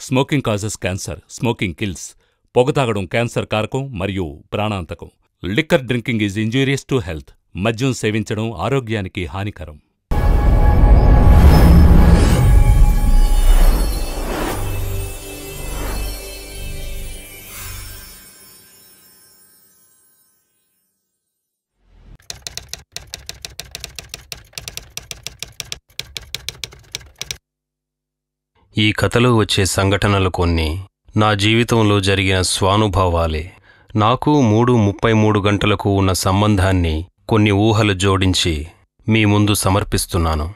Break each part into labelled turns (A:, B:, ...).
A: Smoking causes cancer smoking kills పొగ తాగడం cancer కారకం మరియు ప్రాణాంతకం. Liquor drinking is injurious to health మద్యం సేవించడం ఆరోగ్యానికి హానికరం.
B: ఈ కథలో వచ్చే సంఘటనలు కొన్ని నా జీవితంలో జరిగిన స్వానుభవాలే. నాకు మూడు ముప్పై మూడు గంటలకు ఉన్న సంబంధాన్ని కొన్ని ఊహలు జోడించి మీ ముందు సమర్పిస్తున్నాను.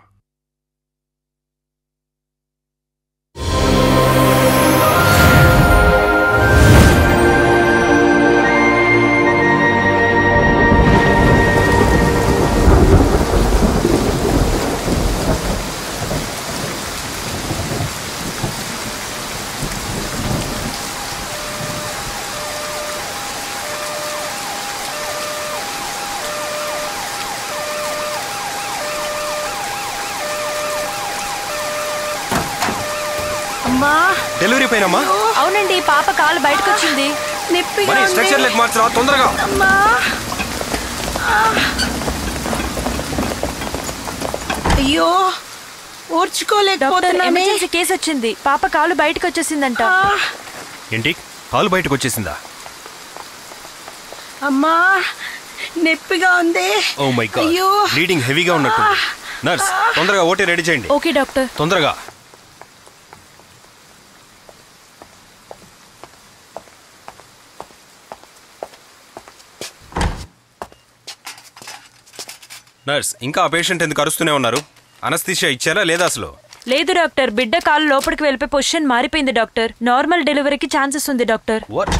B: డెలివరీ పైనమ్మా
C: అవునండి పాప కాలు బయటకు వచ్చింది
D: నొప్పిగా
B: మరి
D: ఉంది.
B: స్ట్రక్చర్ లెట్ మార్చరా? తొందరగా.
D: అమ్మా. అయ్యో
C: ఎమర్జెన్సీ కేసు వచ్చింది. పాప కాలు బయటకు వచ్చేసిందంట
B: ఏంటి? కాలు బయటకు వచ్చేసిందా
D: అమ్మా నొప్పిగా ఉంది.
B: ఓ మై గాడ్
D: అయ్యో.
B: బ్లీడింగ్ హెవీగా ఉన్నట్టు నర్స్ తొందరగా ఓటీ రెడీ చేయండి.
C: Okay doctor.
B: తొందరగా. నర్స్ ఇంకా ఆ పేషెంట్ ఎందుకు అరుస్తూనే ఉన్నారు? అనస్థిషియా ఇచ్చారా లేదా అసలు?
C: లేదు డాక్టర్ బిడ్డ కాలు లోపలికి వెళ్ళిపోయి పొజిషన్ మారిపోయింది డాక్టర్. నార్మల్ డెలివరీకి ఛాన్సెస్ ఉంది డాక్టర్.
B: వాట్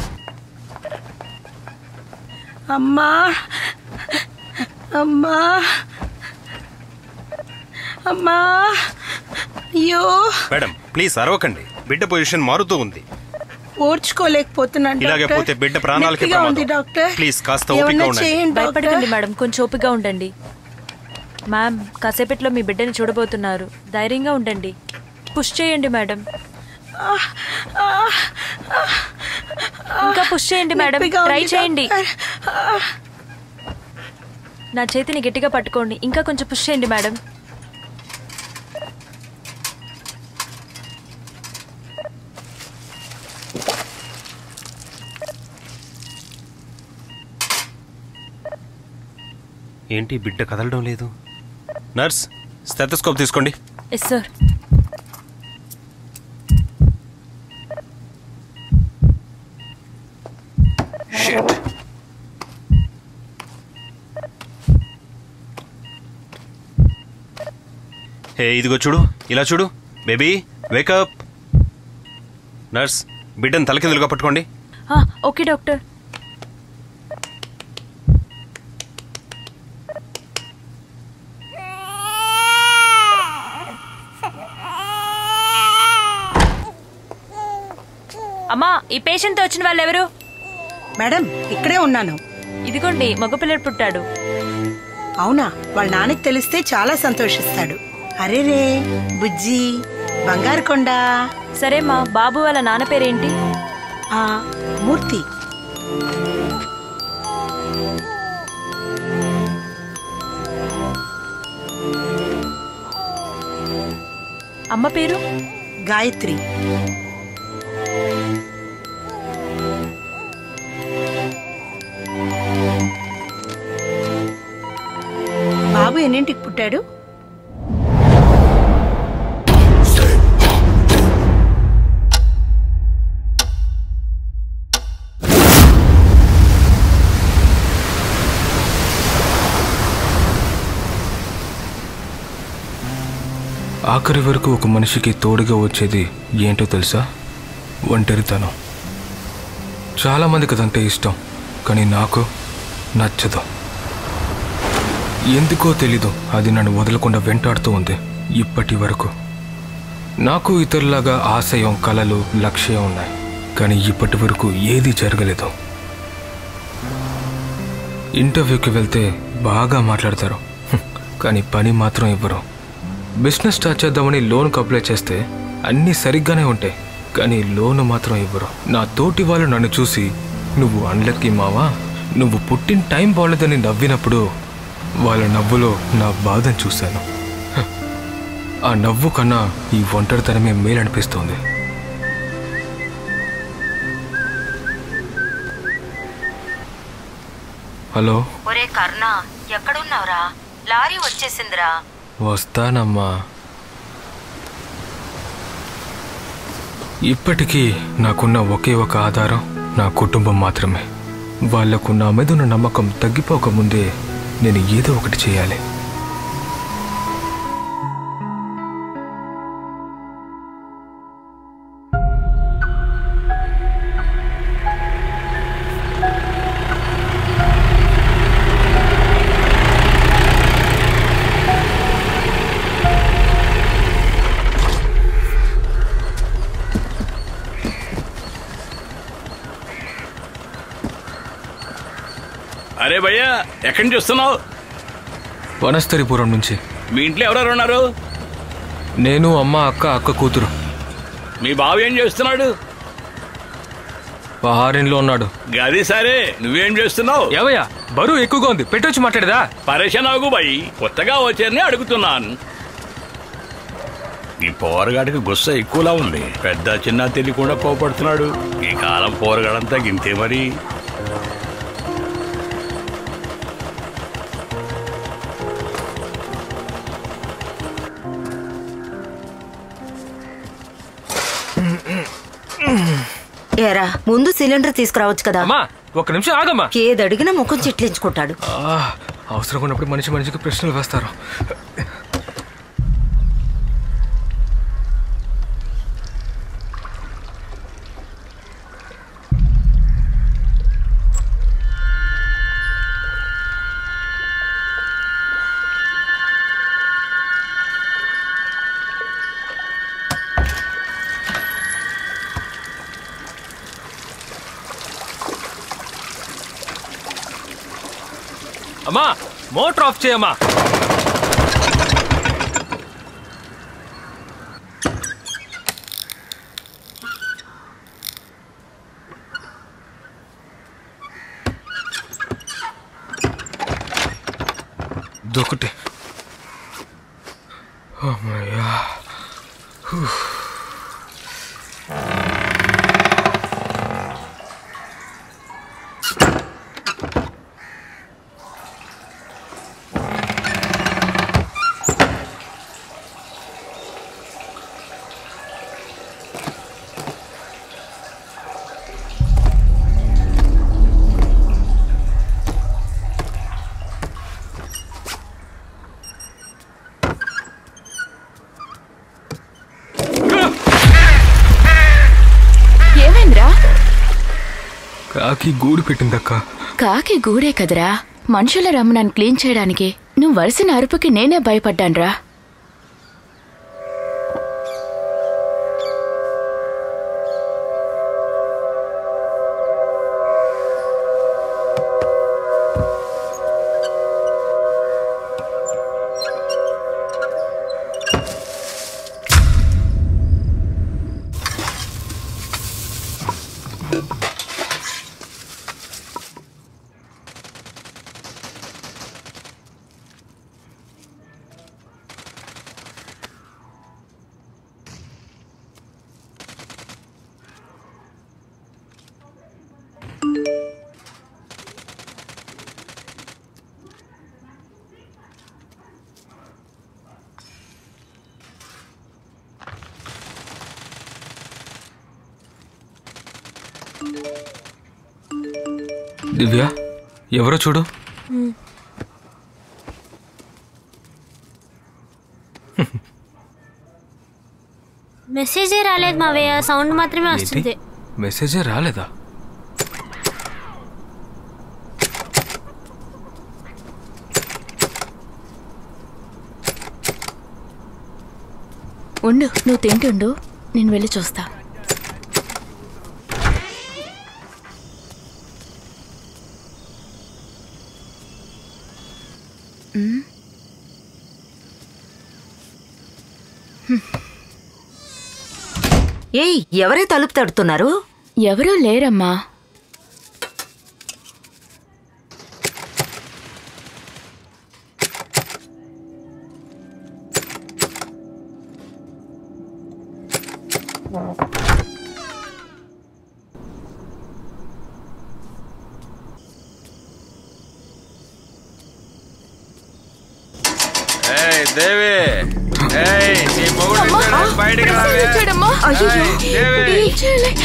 D: అమ్మా. అమ్మా. అమ్మా. అయ్యో.
B: మేడం ప్లీజ్ అరవకండి. బిడ్డ పొజిషన్ మారుతూ ఉంది.
D: ఓర్చుకోలేకపోతున్నాను
B: ఇలాగే
D: డాక్టర్.
B: పోతే బిడ్డ ప్రాణాలకే ప్రమాదం.
D: డాక్టర్.
B: ప్లీజ్ కాస్త
D: ఏమన్నా
B: ఓపికగా ఉండండి.
D: చేయండి
C: భయపడకండి మేడం కొంచెం ఓపికగా ఉండండి. మ్యామ్ కాసేపట్లో మీ బిడ్డని చూడబోతున్నారు. ధైర్యంగా ఉండండి. పుష్ చేయండి మేడం ఇంకా పుష్ చేయండి మేడం ట్రై చేయండి. నా చేతిని గట్టిగా పట్టుకోండి. ఇంకా కొంచెం పుష్ చేయండి మేడం
B: ఏంటి బిడ్డ కదలడం లేదు? నర్స్ స్టెథోస్కోప్ తీసుకోండి.
C: ఎస్ సార్
B: హే ఇదిగో చూడు ఇలా చూడు. బేబీ వేకప్ నర్స్ బిడ్డను తలకిందులుగా పట్టుకోండి.
C: ఓకే డాక్టర్ అమ్మా ఈ పేషెంట్తో వచ్చిన వాళ్ళు ఎవరు
D: మేడం ఇక్కడే ఉన్నాను.
C: ఇదిగోండి మగపిల్లడు పుట్టాడు.
D: అవునా వాళ్ళ నాన్నకి తెలిస్తే చాలా సంతోషిస్తాడు. అరే రే బుజ్జి బంగారు కొండ.
C: సరే మా బాబు వాళ్ళ నాన్న పేరేంటి?
D: ఆ మూర్తి.
C: అమ్మ పేరు?
D: గాయత్రి. బాబు ఎన్నింటికి పుట్టాడు?
E: ఆఖరి వరకు ఒక మనిషికి తోడుగా వచ్చేది ఏంటో తెలుసా? ఒంటరితనం. చాలామందికి అదంటే ఇష్టం కానీ నాకు నచ్చదు. ఎందుకో తెలీదు అది నన్ను వదలకుండా వెంటాడుతూ ఉంది ఇప్పటి వరకు. నాకు ఇతరులాగా ఆశయం కళలు లక్ష్యం ఉన్నాయి కానీ ఇప్పటి వరకు ఏదీ జరగలేదు. ఇంటర్వ్యూకి వెళ్తే బాగా మాట్లాడతారు కానీ పని మాత్రం ఇవ్వరు. బిజినెస్ స్టార్ట్ చేద్దామని లోన్కి అప్లై చేస్తే అన్నీ సరిగ్గానే ఉంటాయి. కానీ లోన్ మాత్రం ఇవ్వరు. నా తోటి వాళ్ళు నన్ను చూసి నువ్వు అన్లక్కీ మావా? నువ్వు పుట్టిన టైం బాగలేదని నవ్వినప్పుడు వాళ్ళ నవ్వులో నా బాధను చూశాను. ఆ నవ్వు కన్నా ఈ ఒంటరితనమే మేలనిపిస్తోంది హలో?
F: ఒరే కర్ణ ఎక్కడున్నావురా? లారీ వచ్చేసిందిరా.
E: వస్తానమ్మా. ఇప్పటికీ నాకున్న ఒకే ఒక ఆధారం నా కుటుంబం మాత్రమే. వాళ్ళకు నా మీద ఉన్న నమ్మకం తగ్గిపోకముందే నేను ఏదో ఒకటి చేయాలి.
G: ఎక్కడి నుంచి వస్తున్నావు?
E: వనస్థలిపురం నుంచి.
G: మీ ఇంట్లో ఎవరెవరు ఉన్నారు?
E: నేను అమ్మ అక్క అక్క కూతురు.
G: మీ బావ ఏం చేస్తున్నాడు?
E: ఆరెంట్లో ఉన్నాడు.
G: గది సరే నువ్వేం చేస్తున్నావు?
E: ఏవయ్యా బరువు ఎక్కువగా ఉంది. పెట్టొచ్చి మాట్లాడదా?
G: పరేషన్ అగు భయ్ కొత్తగా వచ్చారని అడుగుతున్నాను. ఈ పోరగాడికి గుస్స ఎక్కువలా ఉంది. పెద్ద చిన్న తెలియకుండా కోపడుతున్నాడు. ఈ కాలం పోరగాడంతా గింతే మరి.
F: ఏరా ముందు సిలిండర్ తీసుకురావచ్చు కదా.
E: అమ్మా ఒక్క నిమిషం ఆగమ్మా.
F: ఏది అడిగినా ముఖం చిట్లించుకుంటాడు.
E: అవసరం ఉన్నప్పుడు మనిషి మనిషికి ప్రశ్నలు వేస్తారు. అమ్మా మోటార్ ఆఫ్ చేయమ్మా. కాకి గూడు పెట్టిందక్క.
H: కాకి గూడే కదరా. మనుషుల రమ్మనాన్ని క్లీన్ చేయడానికి. నువ్వు వలసిన అరుపుకి నేనే భయపడ్డాన్రా.
E: దివ్య? ఎవరో చూడు.
I: మెసేజే రాలేదు మావయ్య. సౌండ్ మాత్రమే వస్తుంది.
E: మెసేజే రాలేదా?
H: ఉండు నువ్వు తింటుండు నేను వెళ్ళి చూస్తా.
F: ఏయ్ ఎవరే తలుపు తడుతున్నారు?
H: ఎవరూ లేరమ్మా.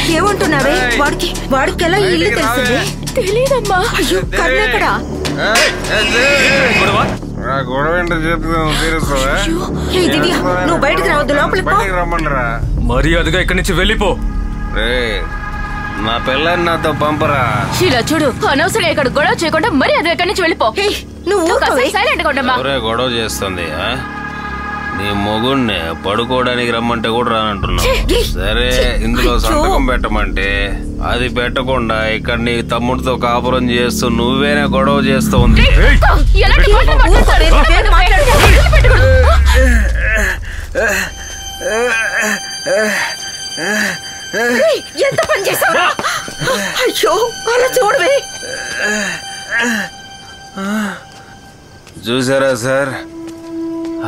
F: ఏమంటున్నావే. వాడికి వాడికి ఎలా ఇల్లు తెలిసింది?
B: రావే.
H: తెలీదమ్మా.
F: అయ్యో కన్నెక్కడా నువ్వు బయటికి రావద్దు లోపలికి
B: రమ్మనరా
E: మర్యాదగా ఇక్కడి నుంచి వెళ్ళిపో.
B: నా పిల్లని నాతో పంపరా.
H: ఇలా చూడు అనవసరంగా ఇక్కడ గొడవ చేయకుండా మరి అది ఎక్కడి నుంచి వెళ్ళిపో.
F: నువ్వు.
H: సైలెంట్గా ఉండమ్మా.
B: గొడవ చేస్తుంది ఆ? నీ మొగుణ్ణి పడుకోవడానికి రమ్మంటే కూడా రానంటున్నావు
F: ఏయ్,
B: సరే ఇందులో సంతకం పెట్టమంటే అది పెట్టకుండా ఇక్కడ నీ తమ్ముడితో కాపురం చేస్తూ నువ్వేనే గొడవ చేస్తూ ఉంది
F: ఎంత పని అయ్యో అలా చూడవే
B: చూసారా సార్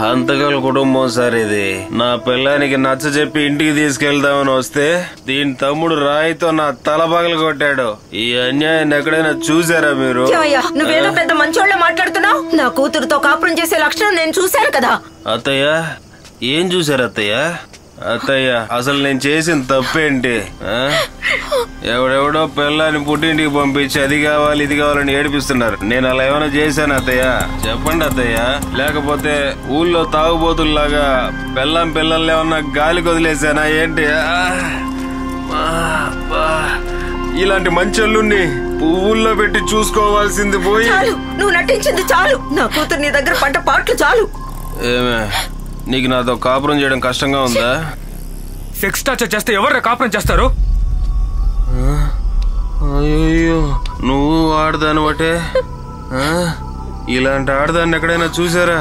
B: హంతకల కుటుంబం సార్ ఇది. నా పిల్లానికి నచ్చ చెప్పి ఇంటికి తీసుకెళ్దామని వస్తే దీని తమ్ముడు రాయితో నా తల పగలు కొట్టాడు. ఈ అన్యాయాన్ని ఎక్కడైనా చూసారా మీరు?
F: నువ్వేదో పెద్ద మంచోళ్ళ మాట్లాడుతున్నావు? నా కూతురుతో కాపురం చేసే లక్షణం నేను చూశాను కదా.
B: అత్తయ్య ఏం చూసారు అత్తయ్య? అత్తయ్య అసలు నేను చేసిన తప్పేంటి? ఎవడెవడో పిల్లాన్ని పుట్టింటికి పంపించి అది కావాలి ఇది కావాలని ఏడిపిస్తున్నారు. నేను అలా ఏమైనా చేశాను అత్తయ్య? చెప్పండి అత్తయ్య. లేకపోతే ఊళ్ళో తాగుబోతుల్లాగా పిల్లం పిల్లల్ని ఏమన్నా గాలికి వదిలేసానా ఏంటి. ఇలాంటి మంచోళ్ళుని పువ్వుల్లో పెట్టి చూసుకోవాల్సింది పోయి
F: చాలు నువ్వు నటించింది చాలు. నా కూతురు నీ దగ్గర పడ్డ పాటలు చాలు.
B: ఏమే? నీకు నాతో కాపురం చేయడం కష్టంగా ఉందా
E: సెక్స్ టార్చర్ చేస్తే ఎవరు కాపురం చేస్తారు
B: అయ్యో నువ్వు ఆడదాని బట్టే ఆ? ఇలాంటి ఆడదాన్ని ఎక్కడైనా చూసారా?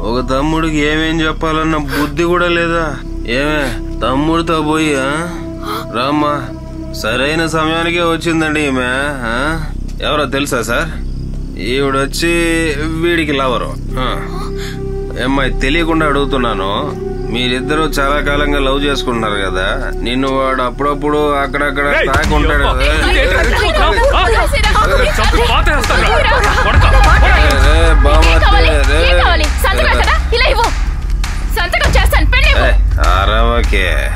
B: ఒక తమ్ముడికి ఏమేం చెప్పాలన్న బుద్ధి కూడా లేదా ఏమే తమ్ముడితో పోయి? రామ్మా సరైన సమయానికే వచ్చిందండి ఈమె? ఎవరో తెలుసా సార్ ఈవిడొచ్చి వీడికి లవరు. ఏమ్మాయి తెలియకుండా అడుగుతున్నాను. మీరిద్దరూ చాలా కాలంగా లవ్ చేసుకుంటున్నారు కదా. నిన్ను వాడు అప్పుడప్పుడు అక్కడక్కడ తాకుంటాడు అరవకే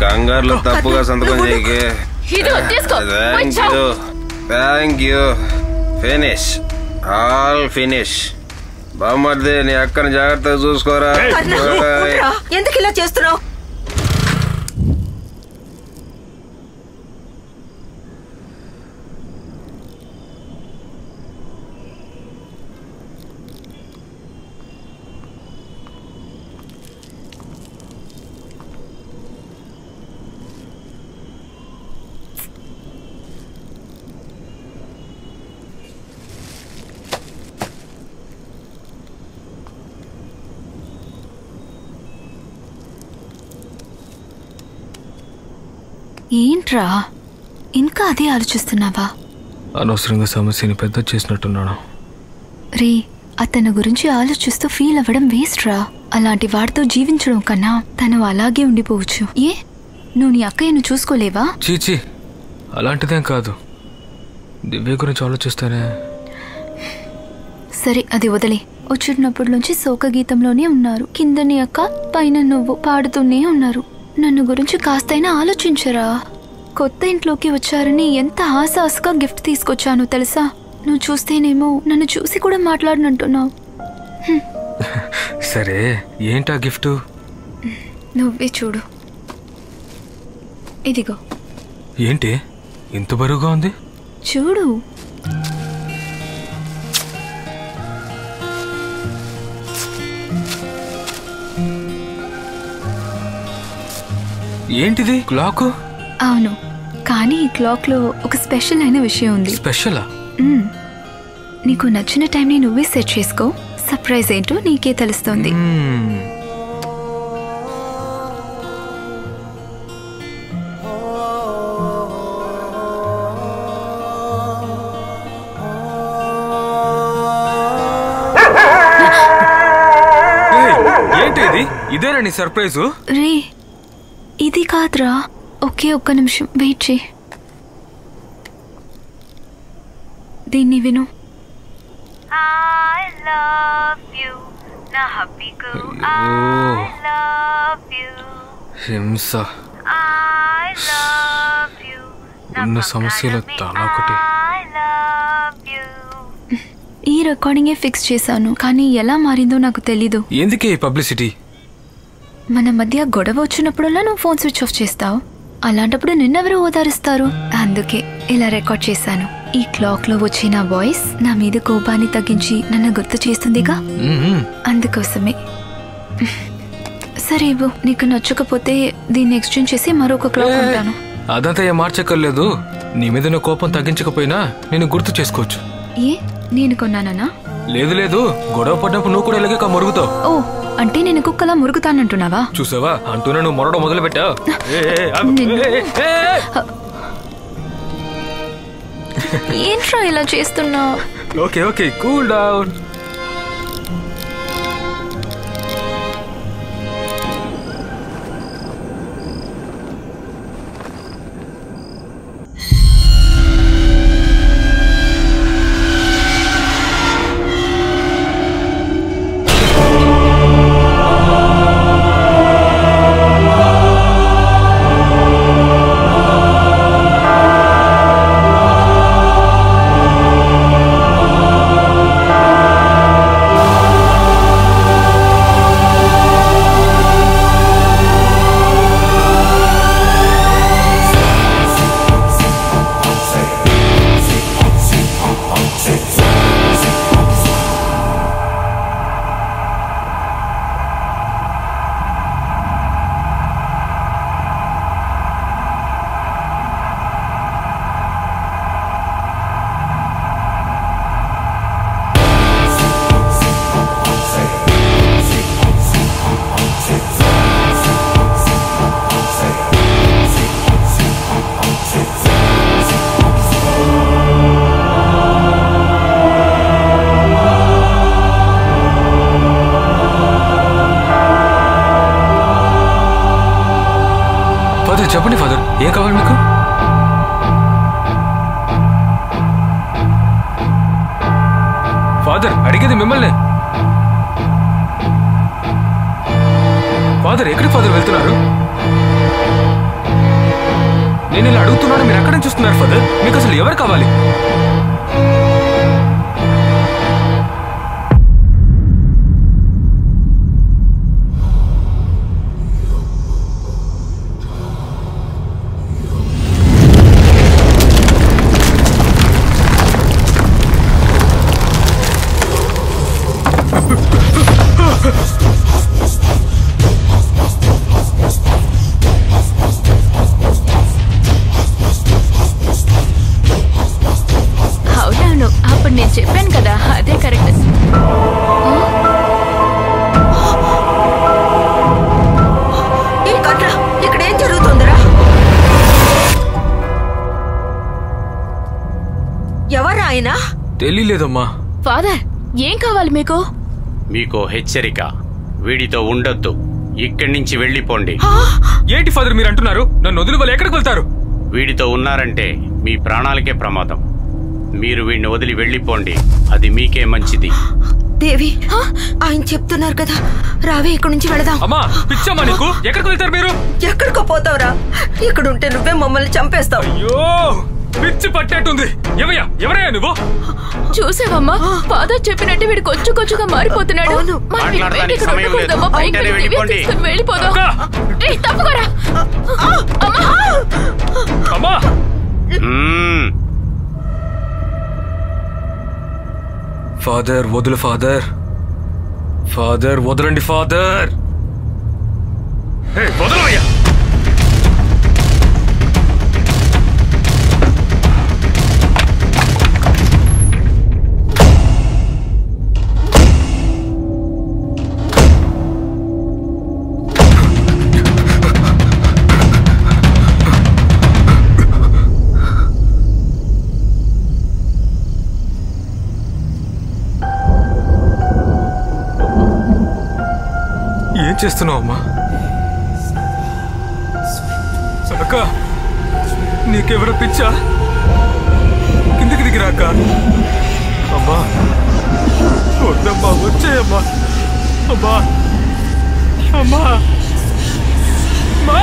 B: కంగారులో తప్పుగా సంతకం చేయకే. Thank you. Finish. All finish. బామ్మర్ది నీ అక్కని జాగ్రత్తగా చూసుకోరా?
F: ఎందుకు ఇలా చేస్తున్నావు?
J: ఏంట్రా? ఇంకా అదే ఆలోచిస్తున్నావా?
E: అనవసరంగా సమస్యని పెద్ద చేసినట్టున్నాను
J: రే అతని గురించి ఆలోచిస్తూ ఫీల్ అవ్వడం వేస్ట్ రా అలాంటి వాడితో జీవించడం కన్నా తను అలాగే ఉండిపోవచ్చు. ఏ? నువ్వు నీ అక్కయ్యను చూసుకోలేవా?
E: చీచి అలాంటిదేం కాదు. దివ్య గురించి ఆలోచిస్తేనే.
J: సరే అది వదిలే. వచ్చినప్పటి నుంచి శోక గీతంలోనే ఉన్నారు. కింద నీ అక్క పైన నువ్వు పాడుతూనే ఉన్నారు. నన్ను గురించి కాస్తైనా ఆలోచించరా? కొత్త ఇంట్లోకి వచ్చారని ఎంత ఆశ ఆశగా గిఫ్ట్ తీసుకొచ్చాను తెలుసా? నువ్వు చూస్తేనేమో నన్ను చూసి కూడా మాట్లాడనంటున్నావు.
E: సరే ఏంటా గిఫ్ట్?
J: నువ్వే చూడు. ఇదిగో.
E: ఏంటి? ఇంత బరువుగా ఉంది?
J: చూడు.
E: ఏంటిది? క్లాక్?
J: అవును. కానీ ఈ క్లాక్లో ఒక స్పెషల్ అయిన విషయం ఉంది.
E: స్పెషలా?
J: నీకు నచ్చిన టైం ని నువ్వే సెట్ చేసుకో. సర్ప్రైజ్ ఏంటో నీకే తెలుస్తుంది.
E: ఇదేనండి సర్ప్రైజ్ ఏంటి సర్ప్రైజు?
J: రే కాదురా ఒకే ఒక్క నిమిషం. వెయిట్ చేయి. దీన్ని విను.
E: హింస. ఉన్న సమస్యల తల ఒకటి
K: I love you.
J: ఈ రికార్డింగే ఫిక్స్ చేశాను కానీ ఎలా మారిందో నాకు తెలీదు.
E: ఎందుకే ఈ పబ్లిసిటీ
J: మన మధ్య గొడవ వచ్చినప్పుడల్లా నువ్వు ఫోన్ స్విచ్ ఆఫ్ చేస్తావు. అలాంటప్పుడు నిన్నెవరు ఓదారుస్తారు? అందుకే ఇలా రికార్డ్ చేశాను. ఈ క్లాక్లో వచ్చే నా వాయిస్ నా మీద కోపాన్ని తగ్గించి నన్ను గుర్తు చేస్తుందిగా? అందుకోసమే. సరే ఇవ్వు నీకు నచ్చకపోతే దీన్ని ఎక్స్చేంజ్ చేసి మరొక క్లాక్ ఉంటాను.
E: అదంతా ఏం మార్చక్కర్లేదు. నీ మీద నా కోపం తగ్గించకపోయినా నేను గుర్తు చేసుకోవచ్చు.
J: ఏ నేను కొన్నానా
E: లేదు లేదు గొడవ పడినప్పుడు నువ్వు కూడా ఇలాగే మరుగుతావు
J: ఓ అంటే నేను కుక్కలా మురుగుతానంటున్నావా
E: చూసావా? అంటూనే నువ్వు మొరడం మొదలు పెట్టావు
J: ఏంట్రా ఇలా చేస్తున్నావు
E: ఓకే ఓకే కూల్ డౌన్.
H: అవునవును అప్పుడు నేను చెప్పాను కదా అదే కరెక్ట్.
E: తెలియలేదమ్మా
H: ఫాదర్ ఏం కావాలి మీకు?
B: మీకో హెచ్చరిక. వీడితో ఉండొద్దు. ఇక్కడి నుంచి వెళ్ళిపోండి.
E: ఏంటి ఫాదర్ మీరు అంటున్నారు నన్ను వదిలి వాళ్ళు ఎక్కడికి వెళ్తారు?
B: వీడితో ఉన్నారంటే మీ ప్రాణాలకే ప్రమాదం. మీరు వీడిని వదిలి వెళ్ళిపోండి. అది మీకే మంచిది.
F: దేవి ఆయన చెప్తున్నారు కదా. రావే ఇక్కడి నుంచి వెళదాం.
E: అమ్మా పిచ్చమ్మా నీకు. ఎక్కడికి వెళ్తారు మీరు?
F: ఎక్కడికో పోతావురా. ఇక్కడ ఉంటే నువ్వే మమ్మల్ని చంపేస్తావు.
E: అయ్యో! పిచ్చి పట్టేట్టుంది. ఎవయ్యా ఎవరయ్యా నువ్వు?
H: చూసావమ్మా? ఫాదర్ చెప్పినట్టు వీడు కొంచెం కొంచెంగా మారిపోతున్నాడు. మనం ఇక బయట ఇక్కడ
B: సమయం లేదు.
H: ఉండకూడదమ్మా. పైకి
B: వెంటనే
H: వెళ్ళి దివ్య
B: వెళ్ళిపోండి.
H: తీసుకుని వెళ్ళిపోదాం. ఏయ్, తప్పుకోరా. అమ్మా!
E: అమ్మా!
B: మ్మ్.
E: ఫాదర్ వదులు ఫాదర్. ఫాదర్ వదలండి ఫాదర్. వదలవయ్యా. చేస్తున్నావమ్మా చేస్తున్నావు అమ్మా? సనక నీకెవరో పిచ్చా? కిందికి దిగిరాక అమ్మా వద్దమ్మా వచ్చేయమ్మా. అమ్మా అమ్మా. అమ్మా.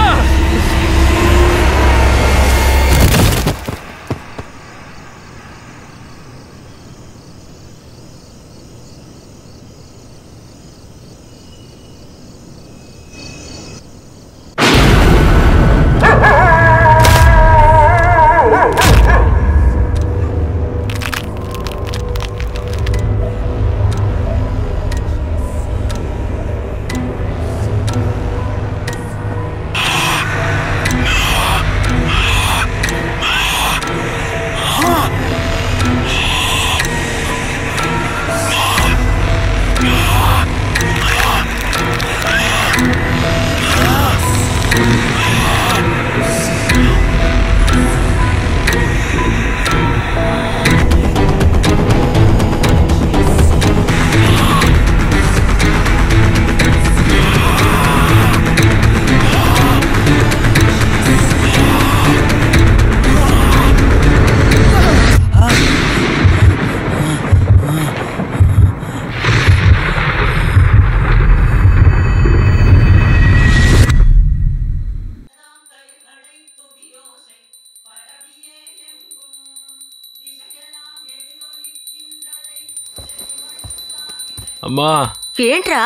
E: అమ్మా.
F: ఏంట్రా?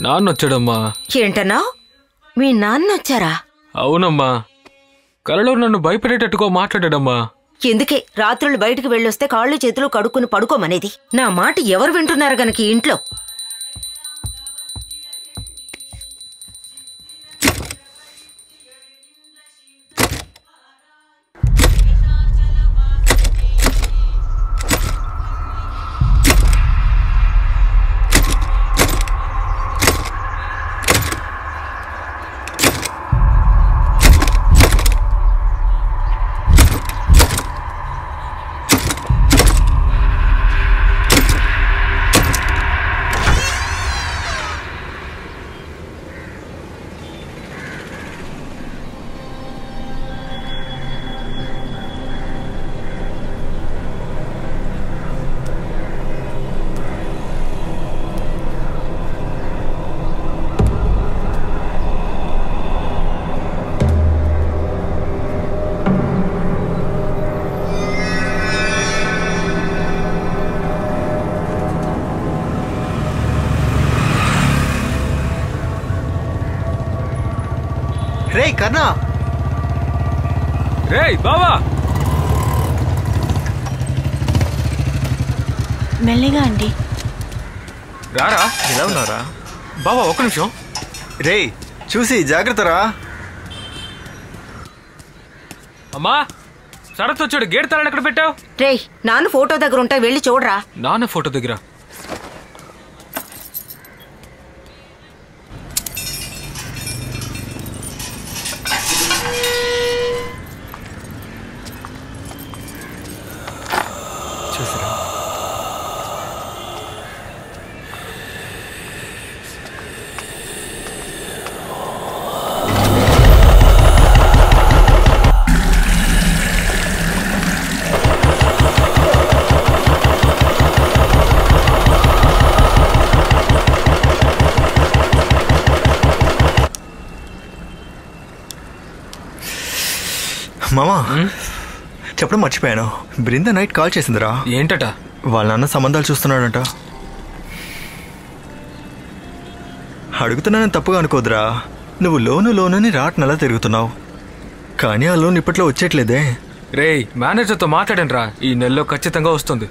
E: నాన్న వచ్చాడమ్మా
F: ఏంటన్నావు మీ నాన్న వచ్చారా
E: అవునమ్మా. కలలో నన్ను భయపడేటట్టుగా మాట్లాడాడమ్మా.
F: ఎందుకే? రాత్రులు బయటికి వెళ్ళొస్తే కాళ్ళు చేతులు కడుక్కుని పడుకోమనేది. నా మాట ఎవరు వింటున్నారు గనక ఇంట్లో?
E: బావా!
H: మెల్లిగా అండి.
E: రారా?
L: ఎలా ఉన్నారా
E: బావా ఒక్క నిమిషం.
L: రే చూసి జాగ్రత్తరా.
E: అమ్మా శరత్ వచ్చాడు గేట్ తాళం ఎక్కడ పెట్టావు?
F: రేయ్ నాన్న ఫోటో దగ్గర ఉంటాయి వెళ్ళి చూడరా.
E: నాన్న ఫోటో దగ్గర
L: చూసారా మామా చెప్పడం మర్చిపోయాను. బృంద నైట్ కాల్ చేసిందిరా.
E: ఏంటట?
L: వాళ్ళ నాన్న సంబంధాలు చూస్తున్నాడంట. అడుగుతున్నానని తప్పుగా అనుకోదురా. నువ్వు లోను లోనుని రాట్నలా తిరుగుతున్నావు. కానీ ఆ లోన్ ఇప్పట్లో వచ్చేట్లేదే
E: రేయ్ మేనేజర్తో మాట్లాడండి రా ఈ నెలలో ఖచ్చితంగా వస్తుంది.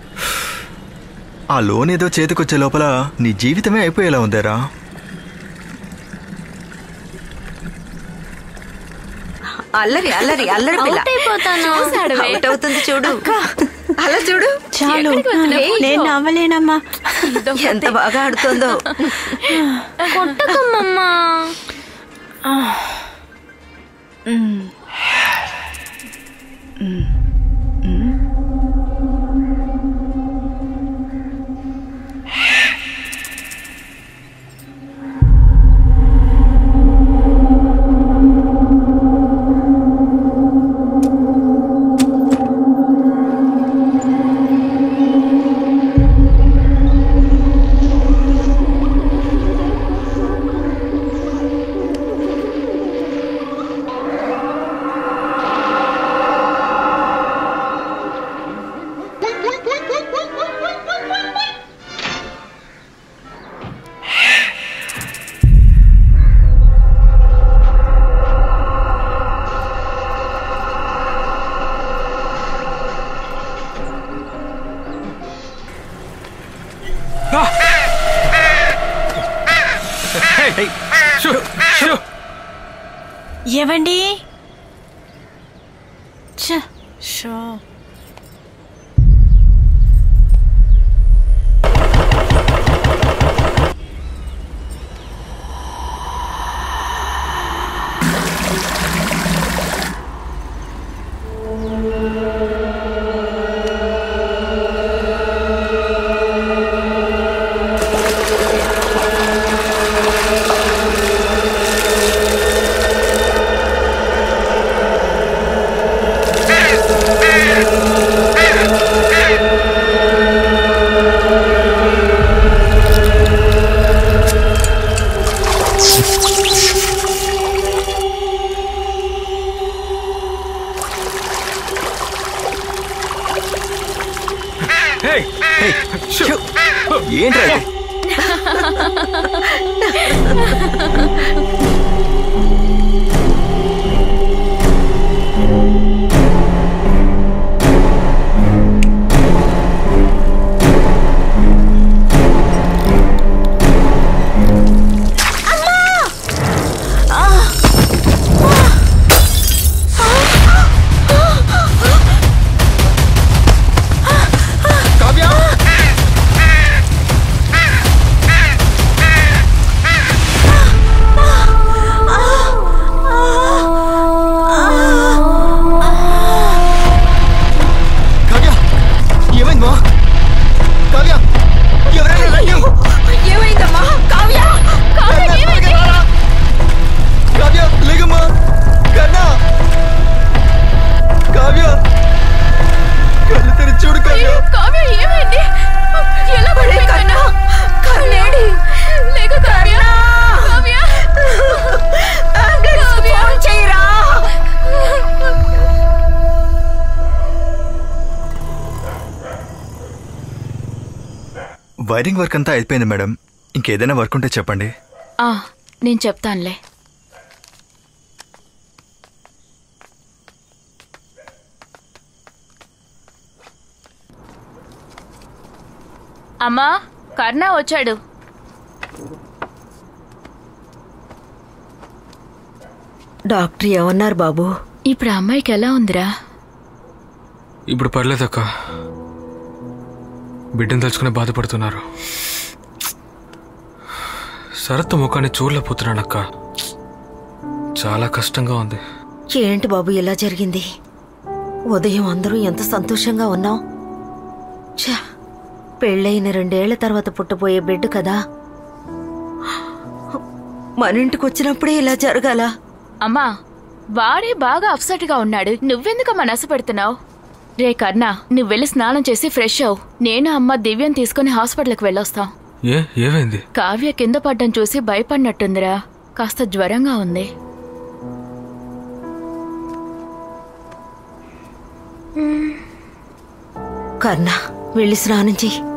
L: ఆ లోన్ ఏదో చేతికొచ్చే లోపల నీ జీవితమే అయిపోయేలా ఉందేరా.
F: అల్లరి అల్లరి అల్లరి పిల్ల.
I: Out
F: అవుతుంది చూడు. అలా చూడు.
D: చాలు. నేను నవ్వలేనమ్మా
F: ఎంత బాగా ఆడుతుందో.
I: కొట్టకమ్మమ్మా.
C: ఏవండి?
L: అంతా అయిపోయింది మేడం. ఇంకేదైనా వర్క్ ఉంటే చెప్పండి.
H: ఆ, నేను చెప్తానులే. అమ్మా కర్ణ వచ్చాడు.
F: డాక్టర్ ఏమన్నారు బాబు?
H: ఇప్పుడు అమ్మాయికి ఎలా ఉందిరా?
E: ఇప్పుడు పర్లేదక్క. బిడ్డను తలుచుకుని బాధపడుతున్నారు. శరత్ ముఖాన్ని చూడలేకపోతున్నానక్క. చాలా కష్టంగా ఉంది.
F: ఏంటి బాబు ఇలా జరిగింది? ఉదయం అందరూ ఎంత సంతోషంగా ఉన్నాం ఛా పెళ్ళైన రెండేళ్ళ తర్వాత పుట్టబోయే బిడ్డ కదా. మన ఇంటికి వచ్చినప్పుడే ఇలా జరగాల.
H: అమ్మా వాడే బాగా అప్సెట్గా ఉన్నాడు. నువ్వెందుకు నస పెడుతున్నావు? రే కర్ణ నువ్వు వెళ్ళి స్నానం చేసి ఫ్రెష్ అవు నేను అమ్మ దివ్యం తీసుకుని హాస్పిటల్కి వెళ్ళొస్తాం.
E: ఏ ఏమైంది?
H: కావ్య కింద పడ్డం చూసి భయపడినట్టుందిరా. కాస్త జ్వరంగా ఉంది.
F: కర్ణ వెళ్ళి స్నానం చెయ్యి.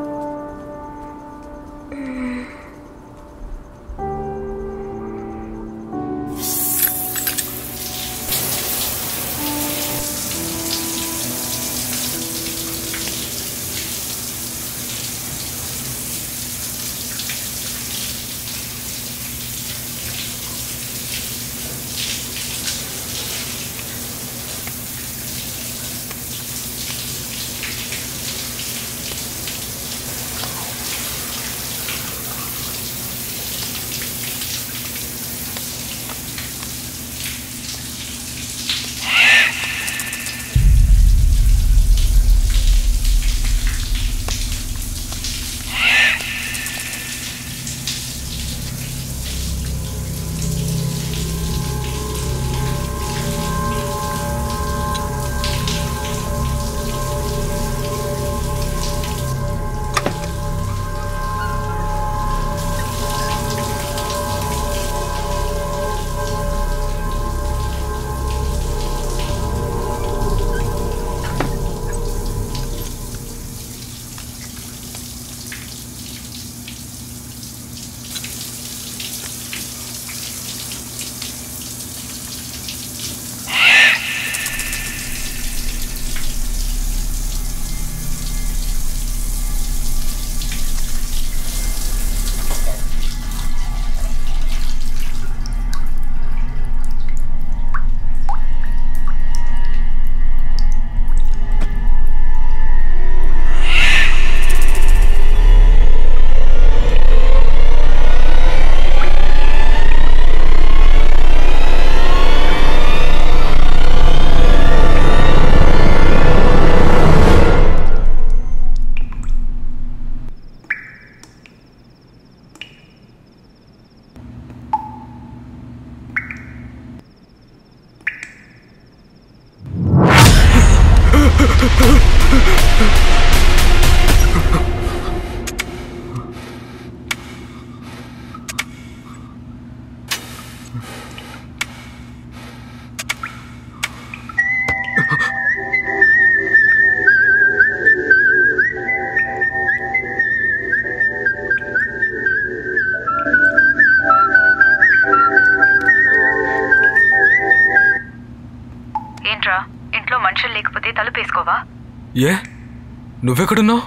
M: నువ్వెక్కడున్నావు?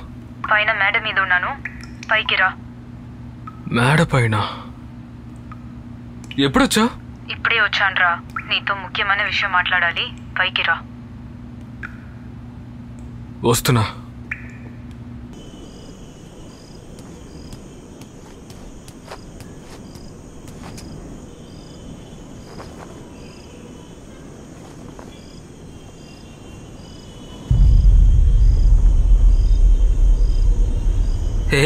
N: పైన మేడ మీద ఉన్నాను. పైకి రా.
M: మేడ పైన? ఎప్పుడొచ్చా?
N: ఇప్పుడే వచ్చానురా నీతో ముఖ్యమైన విషయం మాట్లాడాలి. పైకి రా.
M: వస్తున్నా. హే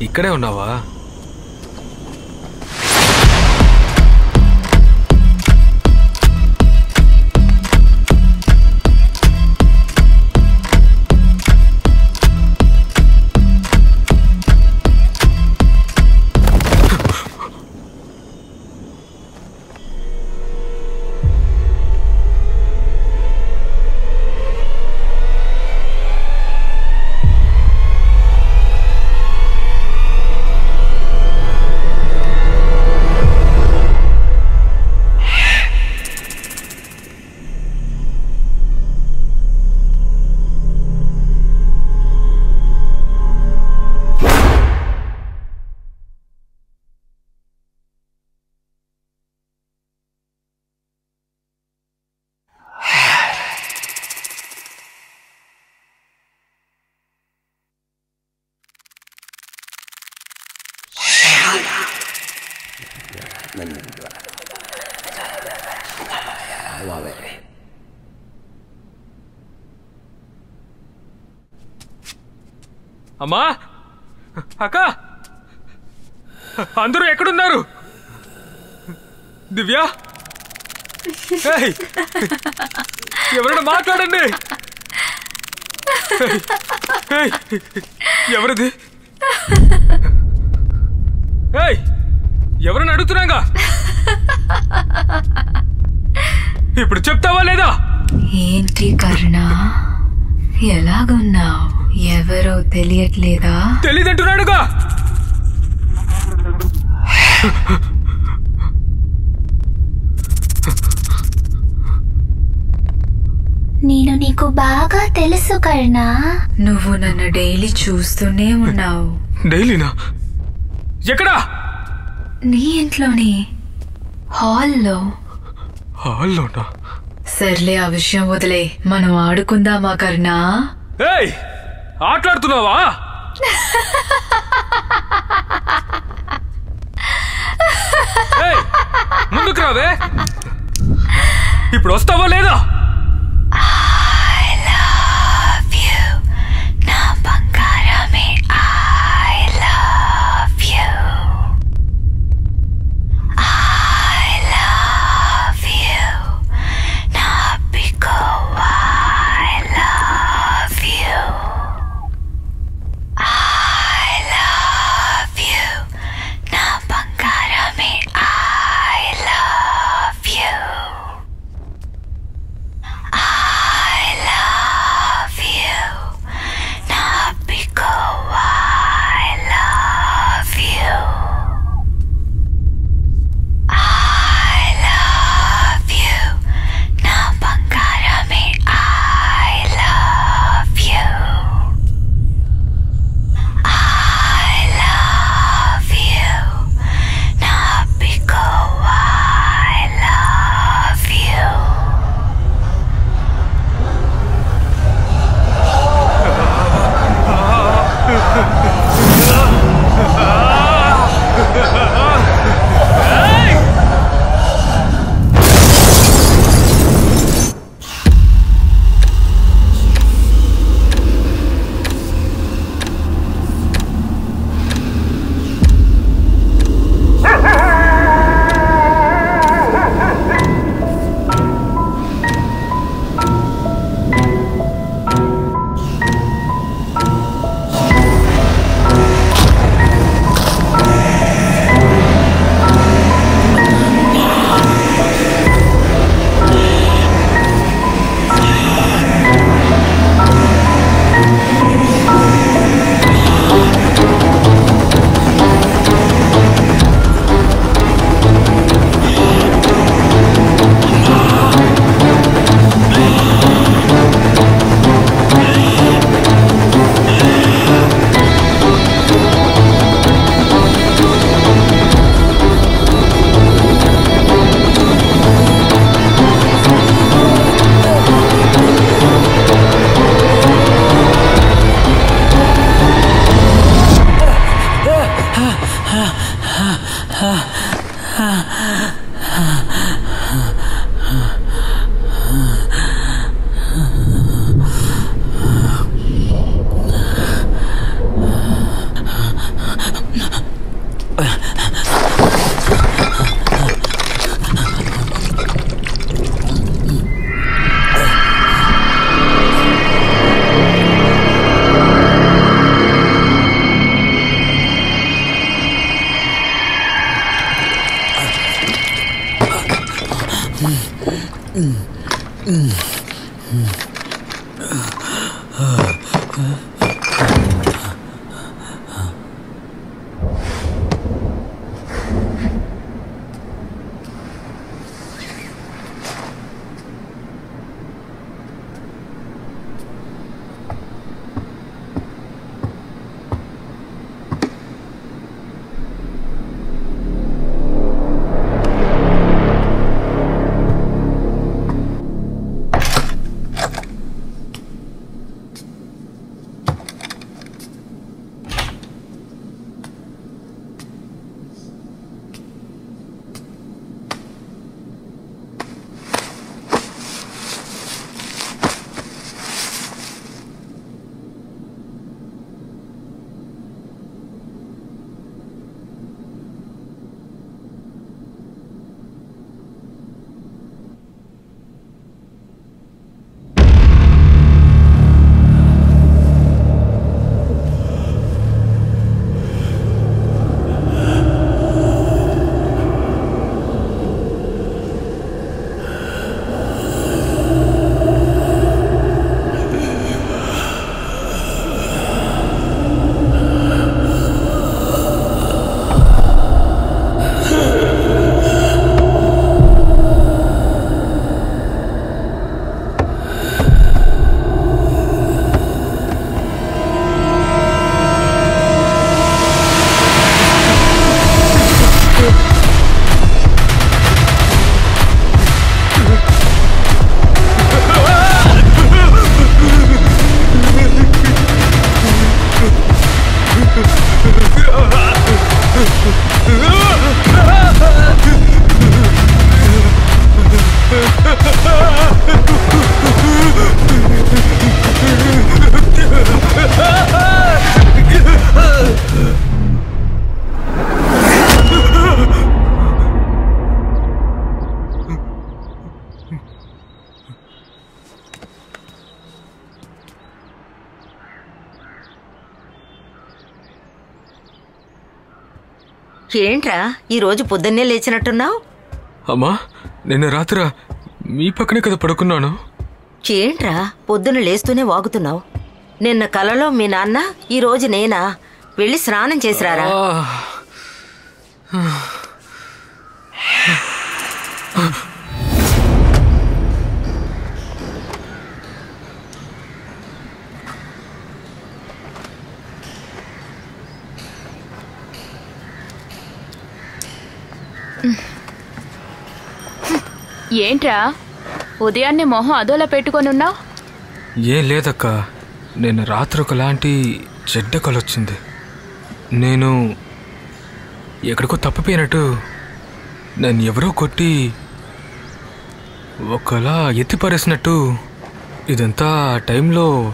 M: ఇక్కడే ఉన్నావా అమ్మా! అక్క! అందరూ ఎక్కడున్నారు? దివ్య! ఎవరైనా మాట్లాడండి! ఎవరిది? ఏయ్! అడుగుతున్నాగా? ఇప్పుడు చెప్తావా లేదా?
J: ఏంటి కరుణ? ఎలాగున్నావు? ఎవరో తెలియట్లేదా?
M: తెలీదంటున్నాడుగా.
O: నేను నీకు బాగా తెలుసు కరుణ.
J: నువ్వు నన్ను డైలీ చూస్తూనే ఉన్నావు.
M: డైలీనా? ఎక్కడా?
J: నీ ఇంట్లోనే. హాల్లో.
M: హాల్లోనా?
J: సర్లే ఆ విషయం వదిలే. మనం ఆడుకుందామా కరుణ?
M: ఏయ్! ఆటలాడుతున్నావా?
F: ఏంట్రా ఈ రోజు పొద్దున్నే లేచినట్టున్నావు?
E: అమ్మా నిన్న రాత్ర మీ పక్కనే కదా పడుకున్నాను.
F: ఏంట్రా పొద్దున లేస్తూనే వాగుతున్నావు. నిన్న కలలో మీ నాన్న ఈ రోజు నేనా? వెళ్ళి స్నానం చేసిరారా?
H: ఏంట్రా? ఉదయాన్నే మొహం అదోలా పెట్టుకొని
E: ఏం లేదక్క. నేను రాత్రి ఒకలాంటి చెడ్డ కలొచ్చింది నేను ఎక్కడికో తప్పిపోయినట్టు నన్ను ఎవరో కొట్టి ఒకలా ఎత్తిపరేసినట్టు ఇదంతా టైంలో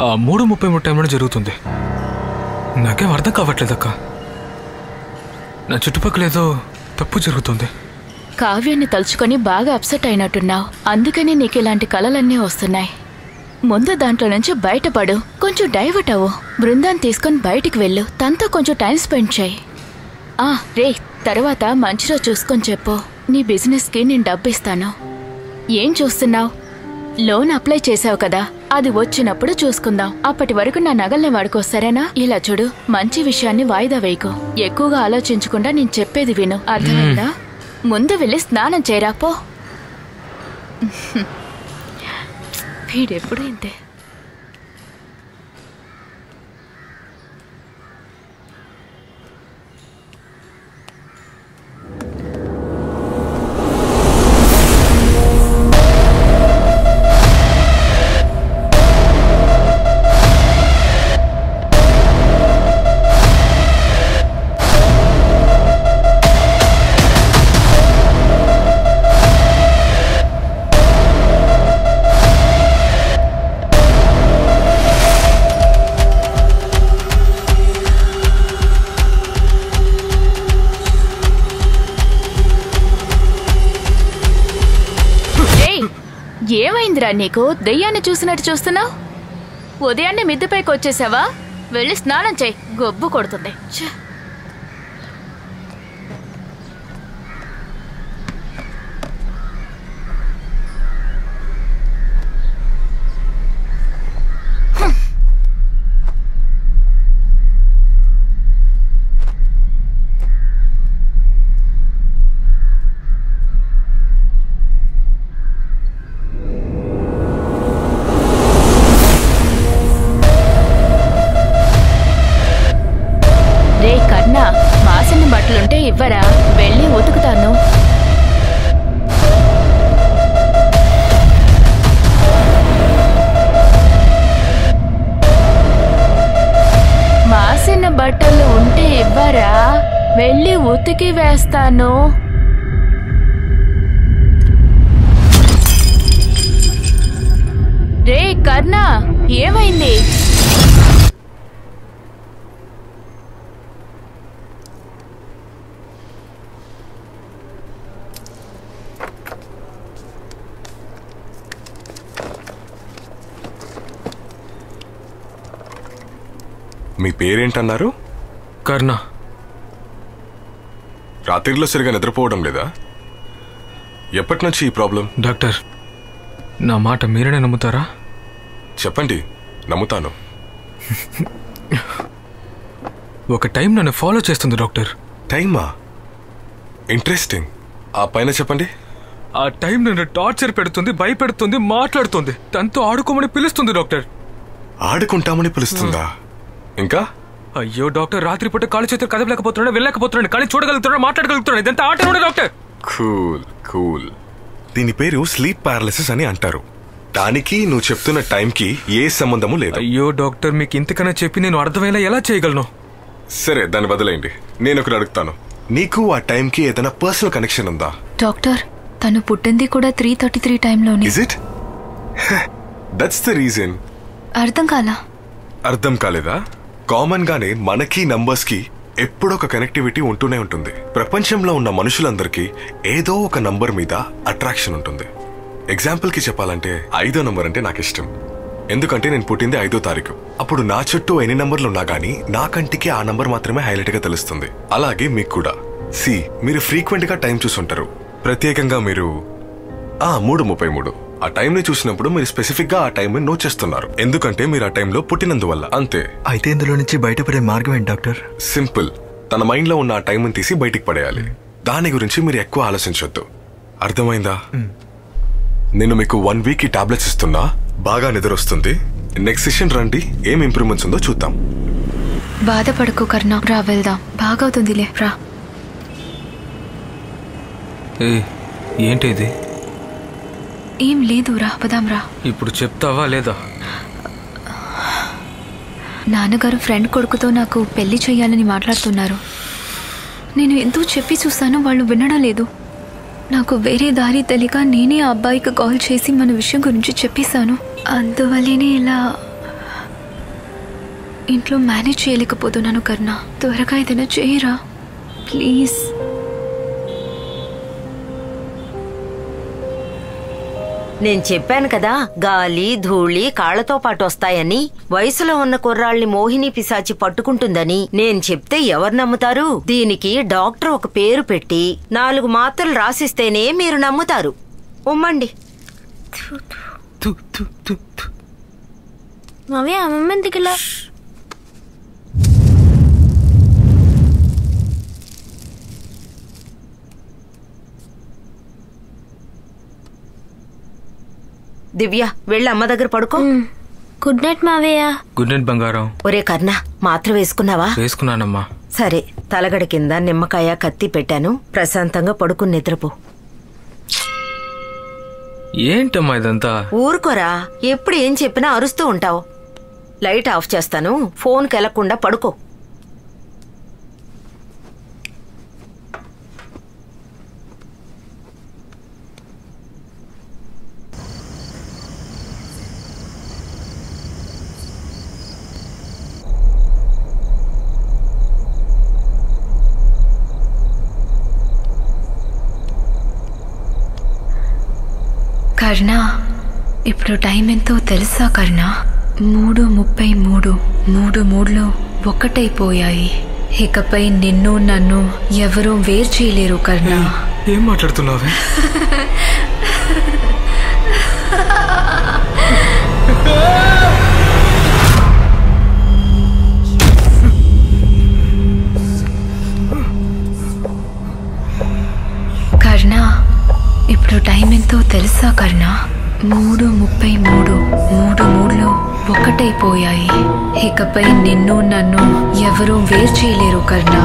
E: ఆ మూడు ముప్పై మూడు టైంలో జరుగుతుంది. నాకేం అర్థం కావట్లేదక్క. నా చుట్టుపక్కల ఏదో తప్పు జరుగుతుంది.
H: కావ్యాన్ని తలుచుకొని బాగా అప్సెట్ అయినట్టున్నావు. అందుకని నీకు ఇలాంటి కలలన్నీ వస్తున్నాయి. ముందు దాంట్లో నుంచి బయటపడు. కొంచెం డైవర్ట్ అవ్వు. బృందాన్ని తీసుకొని బయటికి వెళ్ళు. తనతో కొంచెం టైం స్పెండ్ చేయి. ఆ రే తర్వాత మంచిలో చూసుకొని చెప్పు. నీ బిజినెస్కి నేను డబ్బు ఇస్తాను ఏం చూస్తున్నావు? లోన్ అప్లై చేసావు కదా. అది వచ్చినప్పుడు చూసుకుందాం. అప్పటి వరకు నా నగల్ని వాడుకో సరేనా? ఇలా చూడు మంచి విషయాన్ని వాయిదా వేయకు. ఎక్కువగా ఆలోచించకుండా నేను చెప్పేది విను. అర్థమైందా? ముందు వెళ్ళి స్నానం చేయరా పో వీడెప్పుడు ఇంతే? ఏంట్రా నీకు? దెయ్యాన్ని చూసినట్టు చూస్తున్నావు? ఉదయాన్నే మిద్దెపైకి వచ్చేసావా? వెళ్ళి స్నానం చేయి. గొబ్బు కొడుతుంది.
P: మీ పేరేంటన్నారు
E: కర్ణ.
P: రాత్రిలో సరిగా నిద్రపోవడం లేదా? ఎప్పటి నుంచి ఈ ప్రాబ్లం?
E: డాక్టర్ నా మాట మీరనే నమ్ముతారా?
P: చెప్పండి నమ్ముతాను.
E: ఒక టైం నన్ను ఫాలో చేస్తుంది డాక్టర్.
P: టైమా? ఇంట్రెస్టింగ్. ఆ పైన చెప్పండి.
E: ఆ టైం నన్ను టార్చర్ పెడుతుంది భయపెడుతుంది మాట్లాడుతుంది. తనతో ఆడుకోమని పిలుస్తుంది డాక్టర్.
P: ఆడుకుంటామని పిలుస్తుందా? ఇంకా?
E: అయ్యో డాక్టర్ రాత్రిపూట కాళ్ళు చేతులు కదపలేకపోతున్నాడు వెళ్ళలేకపోతున్నాడు కానీ చూడగలుగుతున్నాడు మాట్లాడగలుగుతున్నాడు? ఇదంతా ఆట డాక్టర్.
P: Cool cool. దీని పేరు స్లీప్ పారాలిసిస్ అని అంటారు. దానికి నువ్వు చెప్తున్న టైంకి ఏ సంబంధము లేదు.
E: అయ్యో డాక్టర్ మీకు ఇంతకన్నా చెప్పి నేను అర్థమయ్యేలా ఎలా చేయగలను?
P: సరే దాన్ని వదిలేయండి. నేను ఒకటి అడుగుతాను. నీకు ఆ టైంకి ఏదైనా పర్సనల్ కనెక్షన్ ఉందా?
J: డాక్టర్ తను పుట్టింది కూడా త్రీ థర్టీ త్రీ టైంలోనే
P: is it that's the reason
J: అర్థం కాలా?
P: అర్థం కాలేదా? కామన్ గానే మనకి నంబర్స్కి ఎప్పుడొక కనెక్టివిటీ ఉంటూనే ఉంటుంది. ప్రపంచంలో ఉన్న మనుషులందరికీ ఏదో ఒక నంబర్ మీద అట్రాక్షన్ ఉంటుంది. ఎగ్జాంపుల్కి చెప్పాలంటే ఐదో నంబర్ అంటే నాకు ఇష్టం ఎందుకంటే నేను పుట్టింది ఐదో తారీఖు. అప్పుడు నా చుట్టూ ఎన్ని నంబర్లు ఉన్నా గానీ నా కంటికి ఆ నంబర్ మాత్రమే హైలైట్గా తెలుస్తుంది. అలాగే మీకు కూడా. సి మీరు ఫ్రీక్వెంట్గా టైం చూసుంటారు. ప్రత్యేకంగా మీరు ఆ మూడు ముప్పై మూడు. ఆ టైం ని చూసినప్పుడు మీరు స్పెసిఫిక్గా ఆ టైం ని నోట్ చేస్తున్నారు. ఎందుకంటే మీరు ఆ టైంలో పుట్టినందువల్ల. అంతే.
L: అయితే ఇందులో నుంచి బయటపడే మార్గం ఏంటి డాక్టర్?
P: సింపుల్. తన మైండ్లో ఉన్న ఆ టైం ని తీసి బయటికి పడేయాలి. దాని గురించి మీరు ఎక్కువ ఆలోచించొద్దు. అర్థమైందా? నేను మీకు వన్ వీక్ ఈ టాబ్లెట్స్ ఇస్తున్నా. బాగా నిద్ర వస్తుంది నెక్స్ట్ సెషన్ రండి. ఏం ఇంప్రూవ్మెంట్స్ ఉందో చూద్దాం.
J: బాధపడకు కర్ణ. రా వెళ్దాం. బాగవుతుందిలే. రా.
E: ఏ ఏంటి ఇది?
J: ఏం లేదు రా పదాం రా.
E: ఇప్పుడు చెప్తావా లేదా?
J: నాన్నగారు ఫ్రెండ్ కొడుకుతో నాకు పెళ్ళి చేయాలని మాట్లాడుతున్నారు. నేను ఎంతో చెప్పి చూశాను వాళ్ళు వినడం లేదు. నాకు వేరే దారి తెలియక నేనే ఆ అబ్బాయికి కాల్ చేసి మన విషయం గురించి చెప్పేశాను. అందువల్లనే ఇలా ఇంట్లో మేనేజ్ చేయలేకపోతున్నాను కర్ణ. త్వరగా ఏదైనా చేయరా? ప్లీజ్.
F: నేను చెప్పాను కదా గాలి ధూళి కాళ్ళతో పాటు వస్తాయని వయసులో ఉన్న కుర్రాళ్ళని మోహిని పిశాచి పట్టుకుంటుందని నేను చెప్తే ఎవరు నమ్ముతారు? దీనికి డాక్టర్ ఒక పేరు పెట్టి నాలుగు మాత్రలు రాసిస్తేనే మీరు నమ్ముతారు. ఉమ్మండి.
I: మావయ్య అమ్మమ్మ ఎందుకు
F: దివ్య వెళ్ళి అమ్మ దగ్గర పడుకో.
I: గుడ్ నైట్ మావయ్య.
E: గుడ్ నైట్ బంగారం.
F: ఒరే కర్ణ మాత్ర వేసుకున్నావా?
E: వేసుకున్నానమ్మా.
F: సరే తలగడ కింద నిమ్మకాయ కత్తి పెట్టాను. ప్రశాంతంగా పడుకుని నిద్రపో.
E: ఏంటమ్మా ఇదంతా?
F: ఊరుకోరా ఎప్పుడు ఏం చెప్పినా అరుస్తూ ఉంటావు. లైట్ ఆఫ్ చేస్తాను ఫోన్ కెలకుండా పడుకో.
J: కర్ణ ఇప్పుడు టైం ఎంతో తెలుసా కర్ణ? మూడు ముప్పై మూడు మూడు మూడులో ఒక్కటైపోయాయి. ఇకపై నిన్ను నన్ను ఎవరూ వేరు చేయలేరు కర్ణ.
E: ఏం మాట్లాడుతున్నావే?
J: ఎంతో తెలుసా కర్ణ? మూడు ముప్పై మూడు మూడు మూడులు ఒక్కటైపోయాయి ఇకపై నిన్ను నన్ను ఎవరూ వేరు చేయలేరు కర్ణ.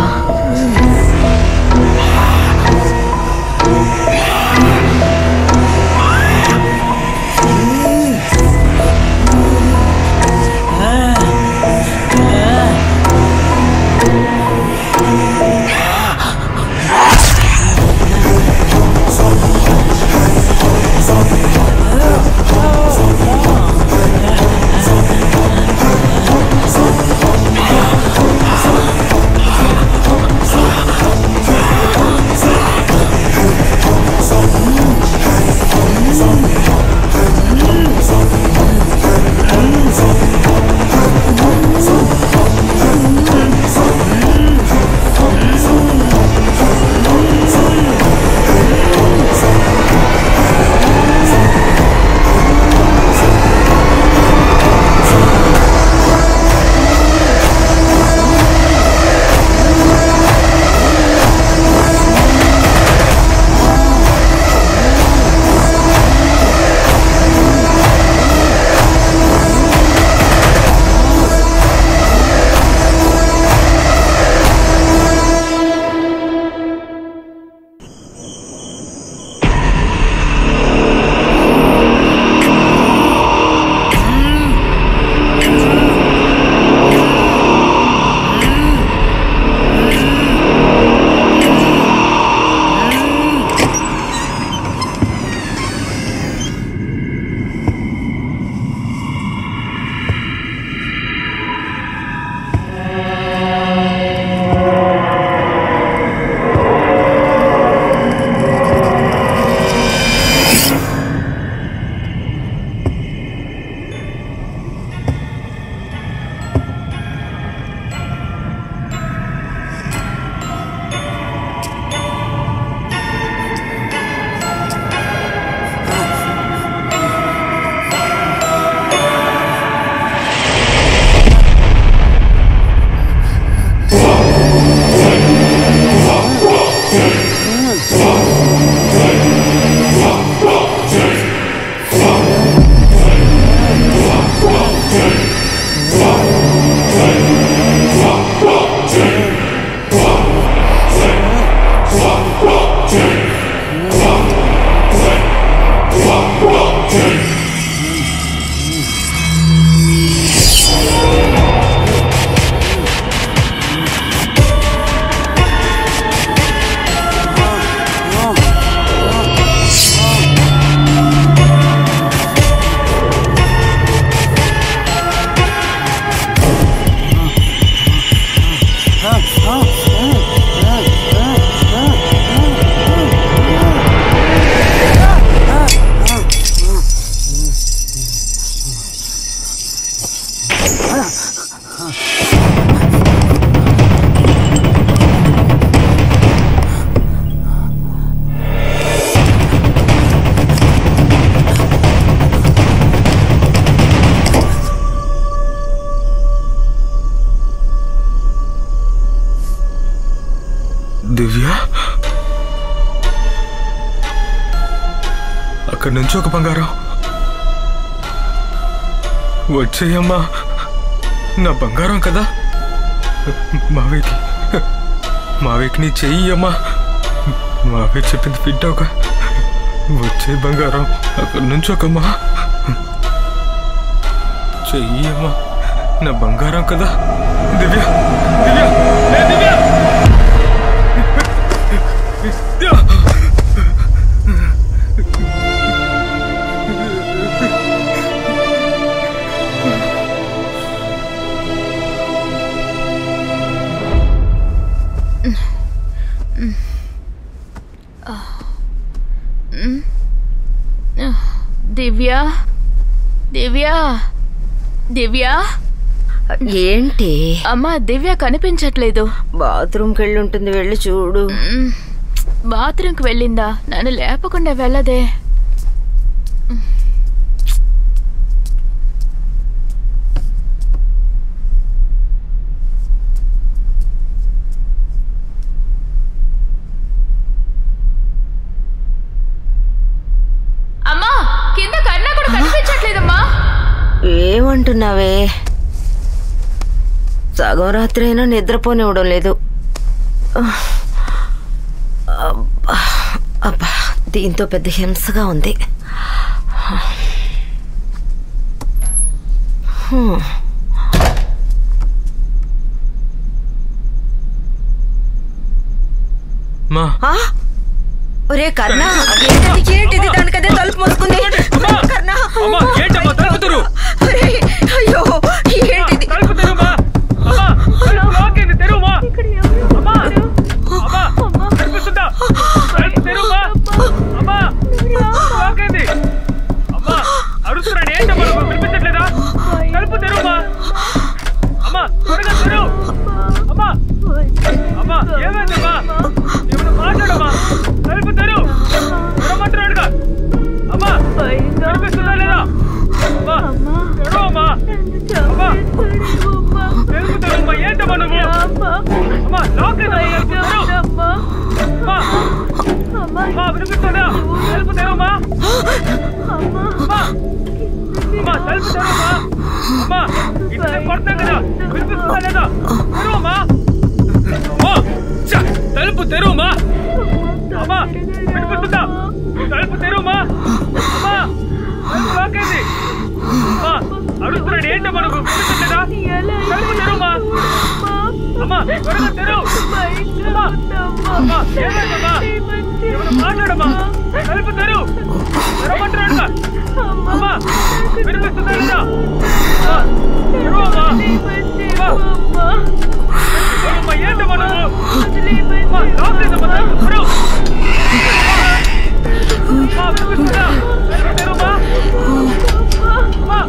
J: అక్కడి నుంచి ఒక బంగారం. వచ్చేయమ్మా. నా బంగారం కదా. మావేకి మావేకి నీ చెయ్యి అమ్మా. మావే చెప్పింది వింటావుగా. వచ్చే బంగారం అక్కడి నుంచి ఒకమ్మా చెయ్యి అమ్మా. నా బంగారం కదా. దివ్య దివ్య. ఏ దివ్య
H: దివ్య. దివ్య?
F: ఏంటి?
H: అమ్మా దివ్య కనిపించట్లేదు.
F: బాత్రూమ్కి వెళ్ళి ఉంటుంది వెళ్ళి చూడు.
H: బాత్రూమ్కి వెళ్ళిందా? నన్ను లేపకుండా వెళ్ళదే అమ్మా కింద కన్నా కూడా కనిపించట్లేదమ్మా
F: ఏమంటున్నావే సగం రాత్రి అయినా నిద్రపోనివ్వడం లేదు. అబ్బా, దీంతో పెద్ద హింసగా ఉంది? ఒరే కర్ణ ఏంటిది? దానికదే తలుపు మూసుకుంది. కర్ణ.
E: తెరువమ్మా అమ్మ నువ్వు అమ్మా లాక్ అమ్మ తలుపు తెరువు అమ్మా అమ్మా వినిపిస్తుందా తలుపు తెరువమ్మా అమ్మా అమ్మా హెల్ప్ తెరువమ్మా అమ్మా ఇట్లా కొడతాం కదా వినిపిస్తుందా లేదా తెరువమ్మా అమ్మా తలుపు తెరువమ్మా అమ్మా వినిపిస్తుందా తలుపు తెరువమ్మా అమ్మా తలుపు అమ్మా అడుగుతున్నాడు ఏంటమ్మా నువ్వు వినిపించట్లేదా తలుపు తెరువమ్మా అమ్మా త్వరగా తెరువు అమ్మా అమ్మా ఏమైందమ్మా ఏమైనా మాట్లాడమ్మా తలుపు తెరువు తెరవమంటున్నాడుగా అమ్మా వినిపిస్తుందా లేదా అమ్మా, తెరువమ్మా అమ్మా తెరువమ్మా ఏంటమ్మా నువ్వు అమ్మా లాక్ అయిందమ్మా తలుపు తెరువు అమ్మా వినిపిస్తుందా తలుపు తెరువమ్మా అమ్మా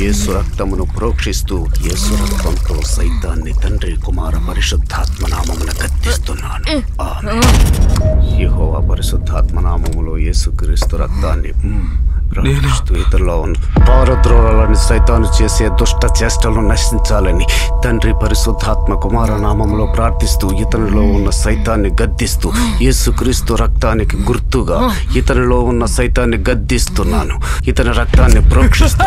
Q: యేసు రక్తమును ప్రోక్షిస్తూ యేసు రక్తంతో సైతాన్ని తండ్రి కుమార పరిశుద్ధాత్మ నామమున కత్తిస్తున్నాను యహోవా పరిశుద్ధాత్మ నామములో యేసుక్రీస్తు రక్తాన్ని ఇతరులో ఉన్న పారద్రోలని సైతాను చేసే దుష్ట చేష్టలు నశించాలని తండ్రి పరిశుద్ధాత్మ కుమార నామములో ప్రార్థిస్తూ ఇతనిలో ఉన్న సైతాన్ని గద్దిస్తూ యేసుక్రీస్తు రక్తానికి గుర్తుగా ఇతనిలో ఉన్న సైతాన్ని గద్దిస్తున్నాను. ఇతని రక్తాన్ని ప్రోక్షిస్తూ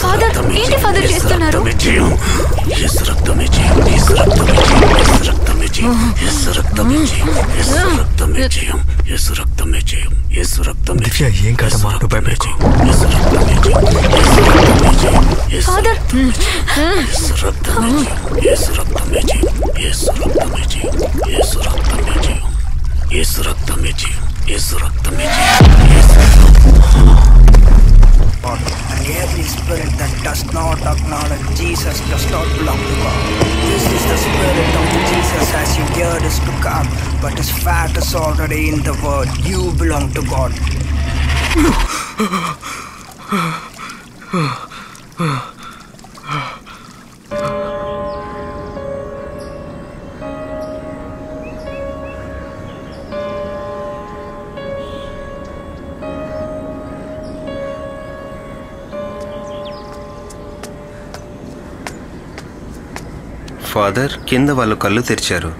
J: ఫాదర్ ఏంటి ఫాదర్ చేస్తున్నారు?
Q: విజయం యేసు రక్తమే జయం యేసు రక్తమే జయం యేసు రక్తమే జయం యేసు రక్తమే
R: acknowledge Jesus does not belong to God. This is the spirit of Jesus as you hear this to come, but his fat is already in the word. You belong to God.
B: Father కింద వాళ్ళు కళ్ళు తెరిచారు.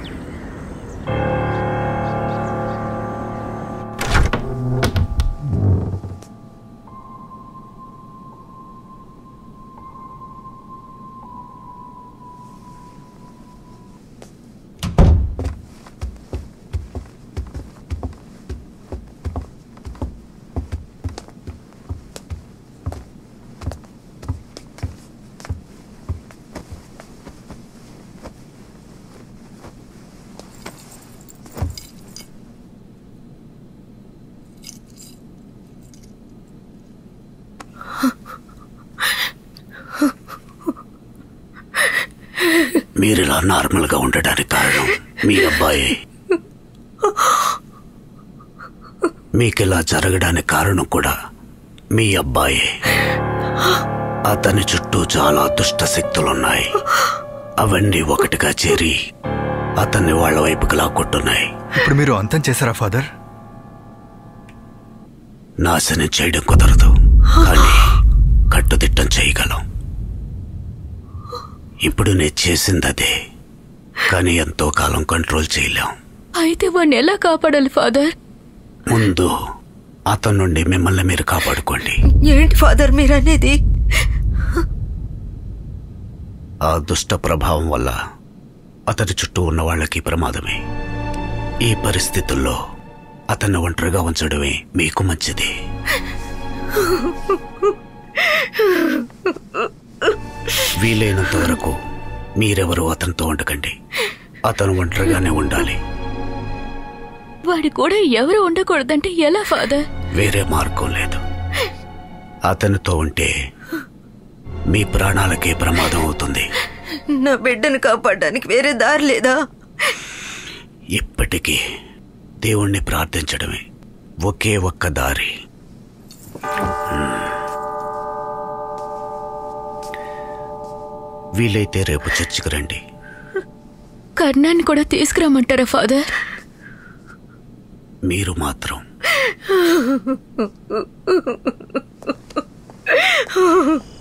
Q: మీరిలా నార్మల్గా ఉండడానికి కారణం మీ అబ్బాయి. మీకిలా జరగడానికి కారణం కూడా మీ అబ్బాయి. అతని చుట్టూ చాలా దుష్ట శక్తులున్నాయి. అవన్నీ ఒకటిగా చేరి అతన్ని వాళ్ళ వైపుకి లాక్కొట్టున్నాయి
L: ఇప్పుడు మీరు అంతం చేశారా ఫాదర్?
Q: నాశనం చేయడం కుదరదు. కానీ కట్టుదిట్టం చేయగలం. ఇప్పుడు నేను చేసింది అదే. కానీ ఎంతో కాలం కంట్రోల్ చేయలేం.
H: అయితే వాడిని ఎలా కాపాడాలి ఫాదర్?
Q: ముందు అతని నుండి మిమ్మల్ని మీరు కాపాడుకోండి.
F: ఏంటి ఫాదర్ మీరనేది?
Q: ఆ దుష్ట ప్రభావం వల్ల అతని చుట్టూ ఉన్న వాళ్ళకి ప్రమాదమే. ఈ పరిస్థితుల్లో అతన్ని ఒంటరిగా ఉంచడమే మీకు మంచిది. వీలైనంత వరకు మీరెవరూ అతనితో ఉండకండి. అతను ఒంటరిగానే ఉండాలి.
H: వాడి కూడా ఎవరు ఉండకూడదంటే ఎలా ఫాదర్?
Q: వేరే మార్గం లేదు. అతనితో ఉంటే మీ ప్రాణాలకే ప్రమాదం అవుతుంది.
F: నా బిడ్డను కాపాడడానికి వేరే దారి లేదా?
Q: ఇప్పటికీ దేవుణ్ణి ప్రార్థించడమే ఒకే ఒక్క దారి. వీలైతే రేపు చర్చికి రండి.
H: కర్ణాన్ని కూడా తీసుకురమ్మంటారా ఫాదర్?
Q: మీరు మాత్రం.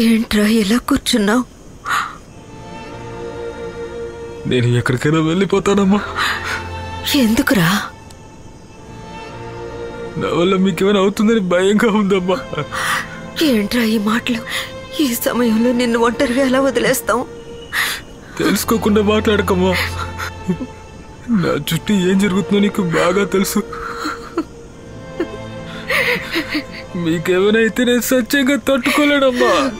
F: ఏంట్రా ఇలా కూర్చున్నావు?
E: నేను ఎక్కడికైనా వెళ్ళిపోతానమ్మా.
F: ఎందుకురా?
E: నా వల్ల మీకేమైనా అవుతుందని భయంగా ఉందమ్మా.
F: ఏంట్రా ఈ మాటలు? ఈ సమయంలో నిన్ను ఒంటరిగా ఎలా వదిలేస్తాం
E: తెలుసుకోకుండా మాట్లాడకమ్మా. నా చుట్టూ ఏం జరుగుతుందో నీకు బాగా తెలుసు. మీకేమైతే నేను సత్యంగా తట్టుకోలేడమ్మా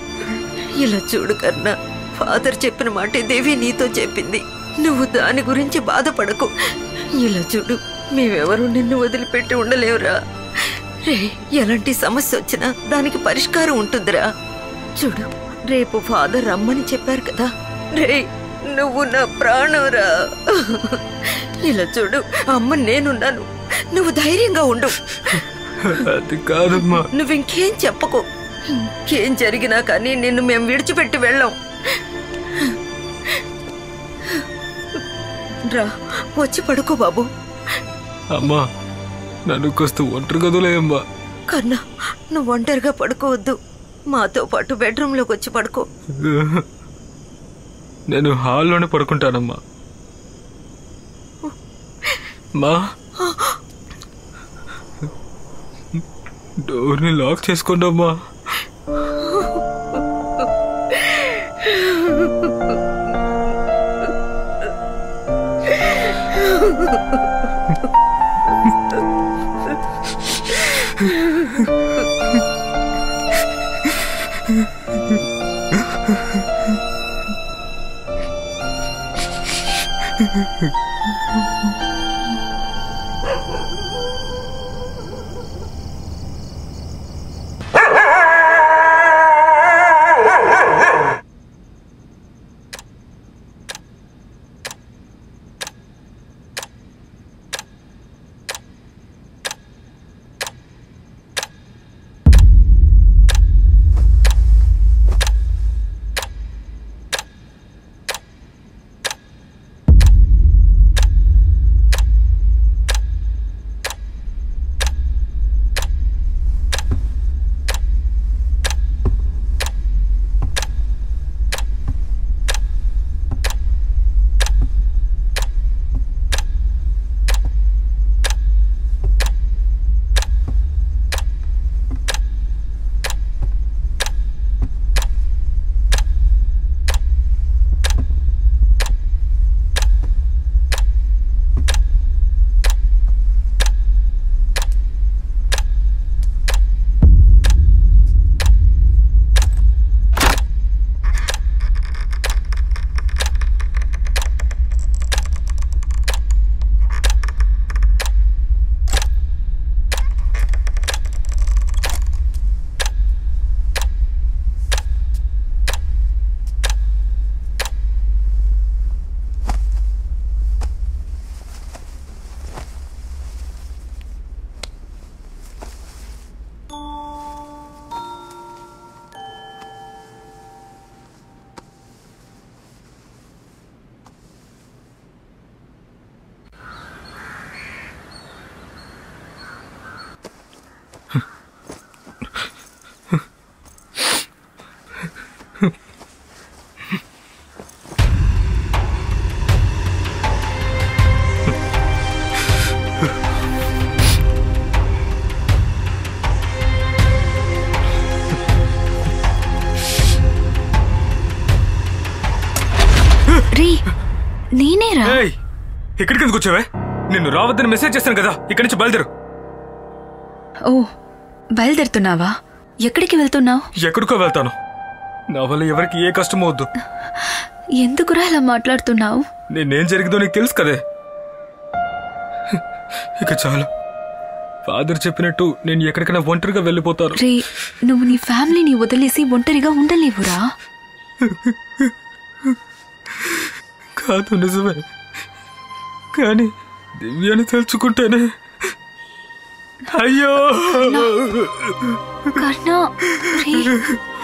F: ఇలా చూడు కన్నా ఫాదర్ చెప్పిన మాటే దేవి నీతో చెప్పింది. నువ్వు దాని గురించి బాధపడకు. ఇలా చూడు మేమెవరూ నిన్ను వదిలిపెట్టి ఉండలేవురా. రే ఎలాంటి సమస్య వచ్చినా దానికి పరిష్కారం ఉంటుందిరా. చూడు రేపు ఫాదర్ రమ్మని చెప్పారు కదా. రే నువ్వు నా ప్రాణంరా. ఇలా చూడు అమ్మ నేనున్నాను. నువ్వు ధైర్యంగా ఉండు.
E: అది కాదమ్మా
F: నువ్వు ఇంకేం చెప్పకు. ఇంకేం జరిగినా కానీ నిన్ను మేము విడిచిపెట్టి వెళ్ళాం. రా వచ్చి పడుకో బాబు.
E: అమ్మా నన్ను కాస్త ఒంటరి గదులేయమ్మా
F: కన్నా నువ్వు ఒంటరిగా పడుకోవద్దు. మాతో పాటు బెడ్రూమ్లోకి వచ్చి పడుకో.
E: నేను హాల్లోనే పడుకుంటానమ్మా. మా డోర్ని లాక్ చేసుకోండి Mm-hmm. వచ్చావే నిన్ను రావద్దని మెసేజ్ చేస్తాను కదా ఇక్కడి నుంచి బయలుదేరు.
J: ఓ బయలుదేరుతున్నావా? ఎక్కడికి వెళ్తున్నావు?
E: ఎక్కడికో వెళ్తాను. నా వల్ల ఎవరికి ఏ కష్టం వద్దు.
J: ఎందుకురా ఇలా మాట్లాడుతున్నావు?
E: నేనేం జరిగిందో నీకు తెలుసు కదే. ఇక చాలు. ఫాదర్ చెప్పినట్టు నేను ఎక్కడికైనా ఒంటరిగా వెళ్ళిపోతాను.
J: రే నువ్వు నీ ఫ్యామిలీని వదిలేసి ఒంటరిగా ఉండలేవురా?
E: కాదు నిజమే. కానీ దివ్యాన్ని తలుచుకుంటేనే. అయ్యో!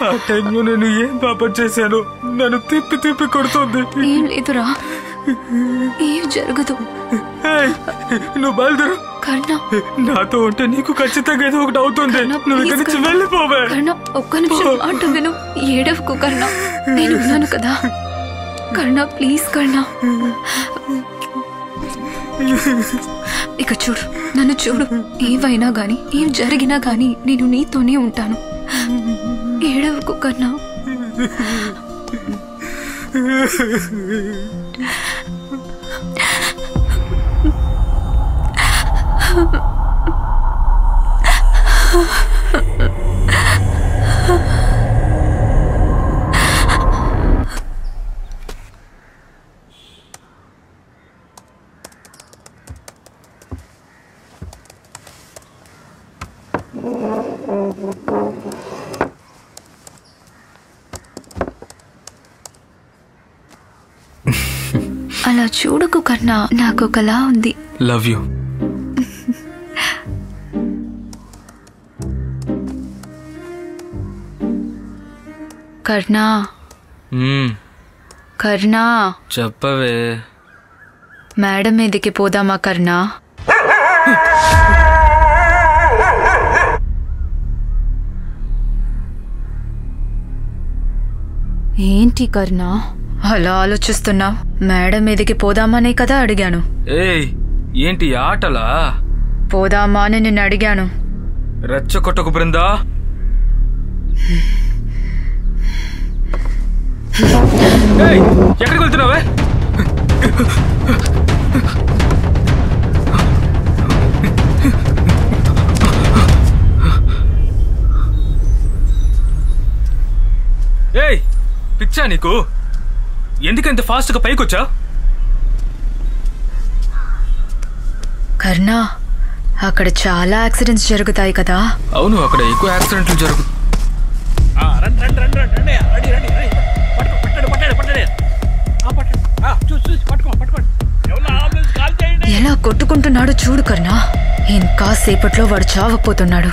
E: ఆ టైంలో నేను ఏం పాపం చేశాను నన్ను తిప్పి తిప్పి కొడుతుంది.
J: ఏం లేదురా. ఏం జరగదు.
E: నువ్వు బయలుదేరు.
J: కర్ణ!
E: నాతో ఉంటే నీకు ఖచ్చితంగా ఏదో ఒకటి అవుతుంది. నువ్వు ఇక్కడి నుంచి వెళ్ళిపోవే.
J: కర్ణ ఒక్క నిమిషం మాట విను. ఏడవకు కర్ణ. నేను ఉన్నాను కదా. కర్ణ ప్లీజ్ కర్ణ. ఇక చూడు నన్ను చూడు. ఏవైనా గాని ఏం జరిగినా గాని నేను నీతోనే ఉంటాను. ఏడవకు కర్ణ అలా చూడకు కర్ణ నాకు ఒకలా ఉంది.
E: Love you
S: Karna. కర్ణ.
E: చెప్పవే.
S: మేడం మీదకి పోదామా కర్ణ? ఏంటి కర్ణ? అలా ఆలోచిస్తున్నావు మేడం మీదకి పోదామనే కదా అడిగాను.
E: ఏయ్ ఏంటి ఆటలా?
S: పోదామా అని నిన్ను అడిగాను.
E: రెచ్చగొట్టకు బృందా? ఎక్కడికి వెళ్తున్నావే? ఏయ్ పిచ్చా నీకు? ఎందుకంత ఫాస్ట్గా పైకొచ్చా
S: కర్ణ అక్కడ చాలా యాక్సిడెంట్స్ జరుగుతాయి కదా?
E: అవును అక్కడ ఎక్కువ యాక్సిడెంట్లు జరుగు
G: రండి రండి రండి రండి రండి రండి రండి పట్టుకో పట్టండి పట్టండి పట్టండి. ఆ, పట్టండి. ఆ, చూసి చూసి పట్టుకో పట్టుకోండి. ఎవరన్నా అంబులెన్స్ కాల్ చేయండి.
S: ఎలా కొట్టుకుంటున్నాడో చూడు కర్ణ. ఇంకా సేపట్లో వాడు చావపోతున్నాడు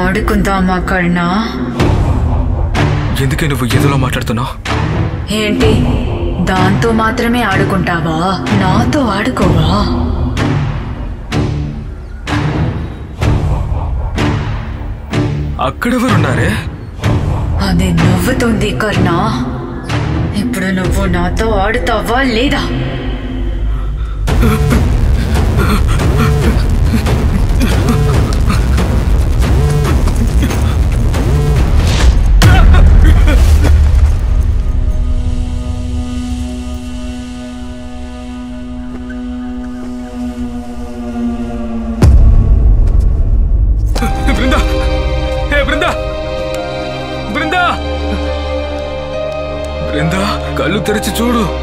S: ఆడుకుందామా కర్ణ
E: ఎందుకే నువ్వు ఏదోలా మాట్లాడుతున్నావు?
S: ఏంటి? దాంతో మాత్రమే ఆడుకుంటావా? నాతో ఆడుకోవా?
E: అక్కడెవరున్నారే?
S: అది నవ్వుతుంది కర్ణ. ఇప్పుడు నువ్వు నాతో ఆడుతావా లేదా?
E: కళ్ళు తెరిచి చూడు
J: ఏమైంది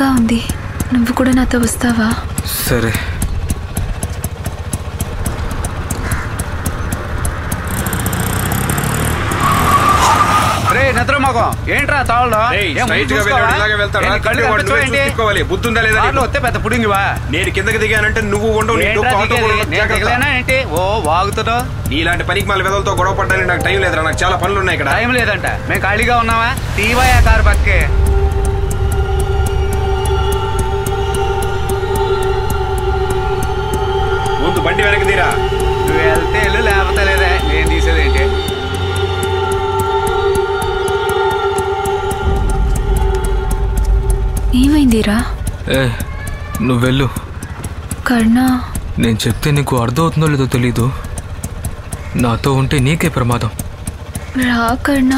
J: భయంగా ఉంది. నువ్వు కూడా నాతో వస్తావా?
E: సరే.
T: ఏంట్రా తాళ్ళు
U: బుద్ధుందా లేదా?
T: వస్తే పెద్ద పుడింగివా
U: నేను కిందకి దిగానంటే నువ్వు ఉండవు
T: ఓ వాగుతున్నావు
U: నీలాంటి పనికి మాల వెదలతో గొడవ పడ్డానికి నాకు టైం లేదురా నాకు చాలా పనులు ఉన్నాయి ఇక్కడ.
T: టైం లేదంట. మేము ఖాళీగా ఉన్నావా తీవాయా కారు పక్కే.
U: బండి వెనక్కి తీరా?
T: నువ్వు వెళ్తే వెళ్ళు లేకపోతే లేదే? నేను తీసేదేంటి
J: ఏమైందిరా?
E: ఏ నువ్వు వెళ్ళు.
J: కర్ణ?
E: నేను చెప్తే నీకు అర్థమవుతుందో లేదో తెలీదు. నాతో ఉంటే నీకే ప్రమాదం.
J: రా కర్ణ.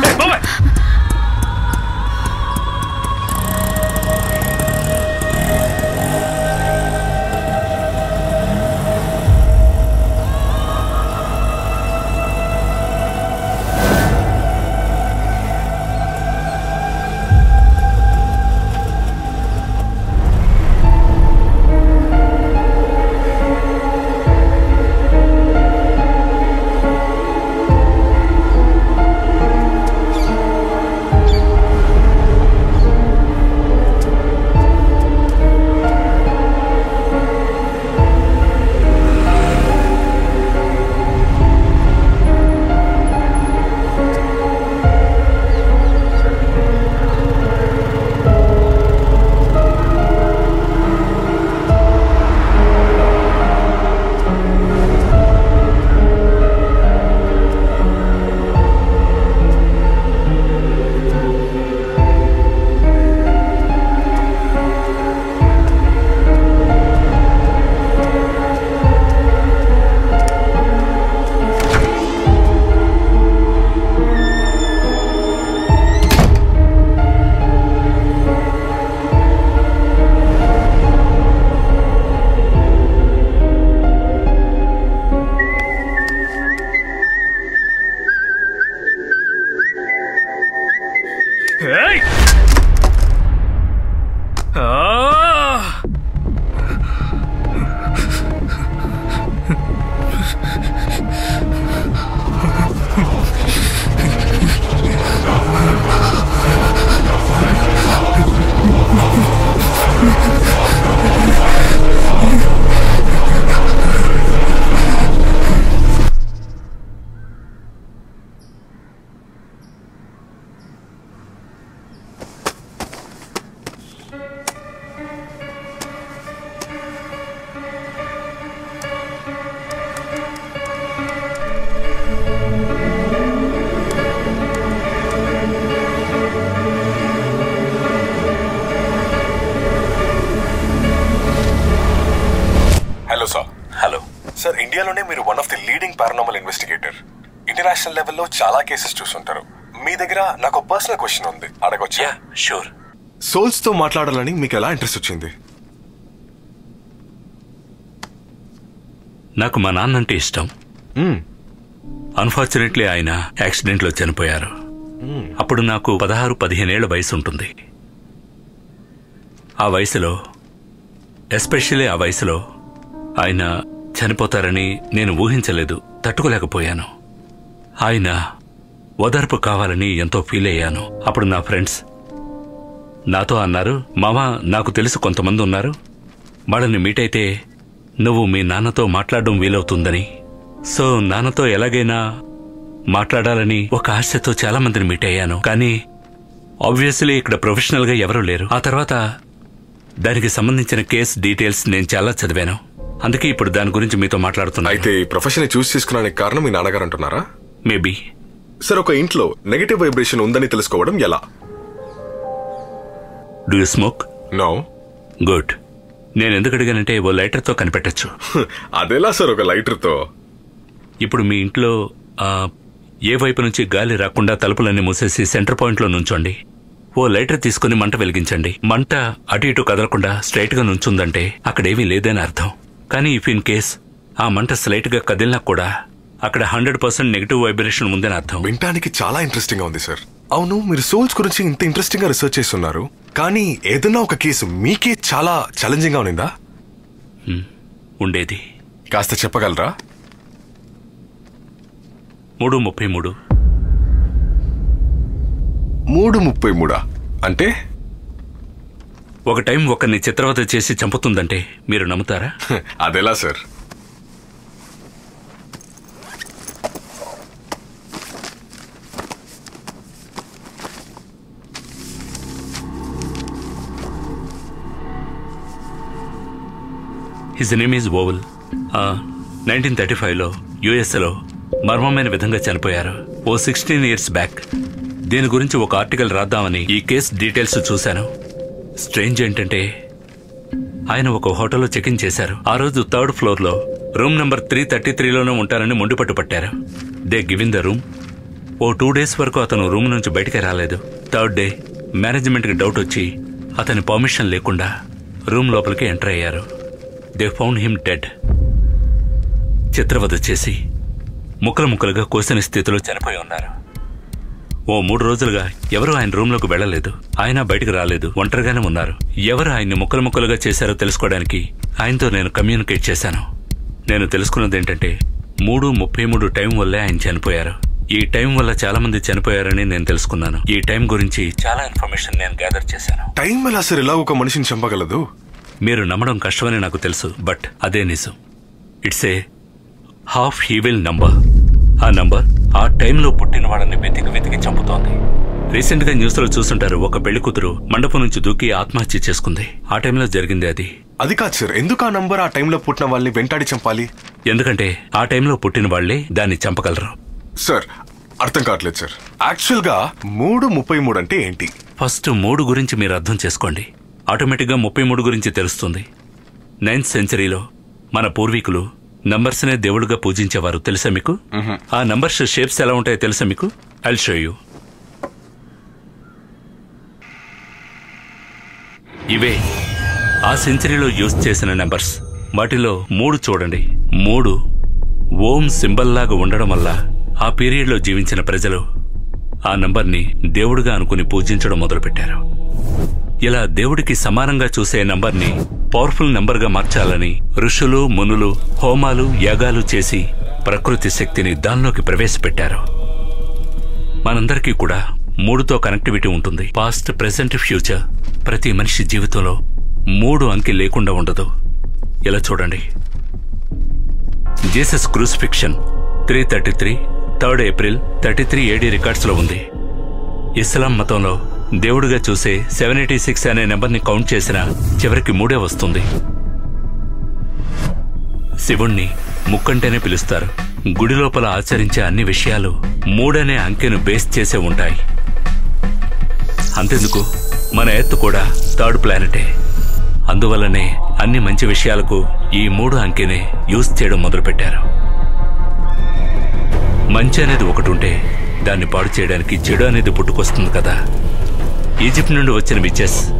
P: తో మాట్లాడాలని మీకు ఎలా ఇంట్రెస్ట్ వచ్చింది?
A: నాకు మా నాన్నంటే ఇష్టం. అన్ఫార్చునేట్లీ ఆయన యాక్సిడెంట్లో చనిపోయారు. అప్పుడు నాకు పదహారు పదిహేనేళ్ళ వయసు ఉంటుంది ఆ వయసులో ఎస్పెషల్లీ ఆ వయసులో ఆయన చనిపోతారని నేను ఊహించలేదు తట్టుకోలేకపోయాను. ఆయన ఓదార్పు కావాలని ఎంతో ఫీల్ అయ్యాను. అప్పుడు నా ఫ్రెండ్స్ నాతో అన్నారు మామా నాకు తెలుసు కొంతమంది ఉన్నారు. వాళ్ళని మీట్ అయితే నువ్వు మీ నాన్నతో మాట్లాడడం వీలవుతుందని. సో నాన్నతో ఎలాగైనా మాట్లాడాలని ఒక ఆశతో చాలా మందిని మీట్ అయ్యాను కానీ ఆబ్వియస్లీ ఇక్కడ ప్రొఫెషనల్గా ఎవరూ లేరు. ఆ తర్వాత దానికి సంబంధించిన కేస్ డీటెయిల్స్ నేను చాలా చదివాను. అందుకే ఇప్పుడు దాని గురించి మీతో మాట్లాడుతున్నా
P: అయితే ఈ ప్రొఫెషన్ చూస్ చేసుకోవడానికి కారణం మీ నాన్నగారు అంటున్నారా
A: మేబీ
P: సార్ ఒక ఇంట్లో నెగటివ్ వైబ్రేషన్ ఉందని తెలుసుకోవడం ఎలా?
A: Do you smoke
P: no
A: good నేను ఎందుకు అడిగానంటే ఓ లైటర్తో కనిపెట్టచ్చు.
P: అదెలా సార్ ఒక లైటర్తో?
A: ఇప్పుడు మీ ఇంట్లో ఆ, ఏ వైపు నుంచి గాలి రాకుండా తలుపులన్నీ మూసేసి సెంటర్ పాయింట్లో నుంచోండి. ఓ లైటర్ తీసుకుని మంట వెలిగించండి. మంట అటు ఇటు కదలకుండా స్ట్రైట్గా నుంచుందంటే అక్కడేమీ లేదని అర్థం. కానీ ఇఫ్ ఇన్ కేస్ ఆ మంట స్లైట్గా కదిలినా కూడా అక్కడ హండ్రెడ్ పర్సెంట్ నెగిటివ్ వైబ్రేషన్ ఉందని అర్థం.
P: వినటానికి చాలా ఇంట్రెస్టింగ్గా ఉంది సార్. అవును మీరు సోల్స్ గురించి ఇంత ఇంట్రెస్టింగ్గా రీసెర్చ్ చేస్తున్నారు. కానీ ఏదన్నా ఒక కేసు మీకే చాలా ఛాలెంజింగ్గా ఉన్నిందా?
A: ఉండేది.
P: కాస్త చెప్పగలరా?
A: మూడు ముప్పై మూడు.
P: మూడు ముప్పై మూడా? అంటే?
A: ఒక టైం ఒకరిని చిత్రవత చేసి చంపుతుందంటే మీరు నమ్ముతారా?
P: అదెలా sir?
A: His name is Oval nineteen thirty ఫైవ్లో యుఎస్ఏలో మర్మమైన విధంగా చనిపోయారు. ఓ సిక్స్టీన్ ఇయర్స్ బ్యాక్ దీని గురించి ఒక ఆర్టికల్ రాద్దామని ఈ కేస్ డీటెయిల్స్ చూశాను. స్ట్రేంజ్ ఏంటంటే ఆయన ఒక హోటల్లో చెక్ ఇన్ చేశారు. ఆ రోజు థర్డ్ ఫ్లోర్లో రూమ్ నెంబర్ త్రీ థర్టీ త్రీలోనే ఉంటారని మొండిపట్టు పట్టారు. They given the room oh two days వరకు అతను రూమ్ నుంచి బయటికి రాలేదు. థర్డ్ డే మేనేజ్మెంట్కి డౌట్ వచ్చి అతని పర్మిషన్ లేకుండా రూమ్ లోపలికి ఎంటర్ అయ్యారు. దే ఫౌండ్ హిమ్ డెడ్ చిత్రవధ చేసి ముక్కలు ముక్కలుగా కోసిన స్థితిలో చనిపోయి ఉన్నారు. ఓ మూడు రోజులుగా ఎవరు ఆయన రూమ్లోకి వెళ్ళలేదు. ఆయన బయటకు రాలేదు. ఒంటరిగానే ఉన్నారు. ఎవరు ఆయన్ని ముక్కలు ముక్కలుగా చేశారో తెలుసుకోవడానికి ఆయనతో నేను కమ్యూనికేట్ చేశాను. నేను తెలుసుకున్నది ఏంటంటే మూడు ముప్పై మూడు టైం వల్లే ఆయన చనిపోయారు. ఈ టైం వల్ల చాలా మంది చనిపోయారని నేను తెలుసుకున్నాను. ఈ టైం గురించి చాలా ఇన్ఫర్మేషన్ నేను గ్యాదర్ చేశాను.
P: టైం ఎలా అసలు ఇలా ఒక మనిషిని చంపగలదు?
A: మీరు నమ్మడం కష్టమని నాకు తెలుసు బట్ అదే నిజం. It's a half he will number ఆ నంబర్ ఆ టైంలో పుట్టిన వాళ్ళని వెతికి వెతికి చంపుతోంది. రీసెంట్గా న్యూస్లో చూస్తుంటారు ఒక పెళ్ళి కూతురు మండపం నుంచి దూకి ఆత్మహత్య చేసుకుంది. ఆ టైంలో జరిగింది అది.
P: అది కాదు సార్ ఎందుకు ఆ నంబర్ ఆ టైంలో పుట్టిన వాళ్ళని వెంటాడి చంపాలి?
A: ఎందుకంటే ఆ టైంలో పుట్టిన వాళ్ళే దాన్ని చంపగలరు.
P: సార్ అర్థం కావట్లేదు సార్. యాక్చువల్గా మూడు ముప్పై మూడు అంటే ఏంటి?
A: ఫస్ట్ మూడు గురించి మీరు అర్థం చేసుకోండి. ఆటోమేటిక్గా ముప్పై మూడు గురించి తెలుస్తుంది. నైన్త్ సెంచరీలో మన పూర్వీకులు నంబర్స్నే దేవుడుగా పూజించేవారు తెలుసా మీకు? ఆ నంబర్స్ షేప్స్ ఎలా ఉంటాయో తెలుసా మీకు? ఐల్ షో యూ ఇవే ఆ సెంచరీలో యూజ్ చేసిన నెంబర్స్. వాటిలో మూడు చూడండి. మూడు ఓం సింబల్ లాగా ఉండడం వల్ల ఆ పీరియడ్లో జీవించిన ప్రజలు ఆ నంబర్ని దేవుడుగా అనుకుని పూజించడం మొదలుపెట్టారు. ఇలా దేవుడికి సమానంగా చూసే నంబర్ని పవర్ఫుల్ నంబర్గా మార్చాలని ఋషులు మునులు హోమాలు యాగాలు చేసి ప్రకృతి శక్తిని దానిలోకి ప్రవేశపెట్టారు. మనందరికీ కూడా మూడుతో కనెక్టివిటీ ఉంటుంది. పాస్ట్ ప్రెసెంట్ ఫ్యూచర్ ప్రతి మనిషి జీవితంలో మూడు అంకె లేకుండా ఉండదు. ఇలా చూడండి. Jesus crucifixion three thirty three third April thirty three AD రికార్డ్స్లో ఉంది. ఇస్లాం మతంలో దేవుడిగా చూసే సెవెన్ ఎయిటీ సిక్స్ అనే నెంబర్ని కౌంట్ చేసిన చివరికి మూడే వస్తుంది. శివుణ్ణి ముక్కంటేనే పిలుస్తారు. గుడి లోపల ఆచరించే అన్ని విషయాలు మూడనే అంకెను బేస్ చేసే ఉంటాయి. అంతెందుకు? మన ఎత్తు కూడా థర్డ్ ప్లానెటే. అందువల్లనే అన్ని మంచి విషయాలకు ఈ మూడు అంకెనే యూజ్ చేయడం మొదలుపెట్టారు. మంచి అనేది ఒకటి ఉంటే దాన్ని పాడు చేయడానికి చెడు అనేది పుట్టుకొస్తుంది కదా. ఈజిప్ట్ నుండి వచ్చిన విచెస్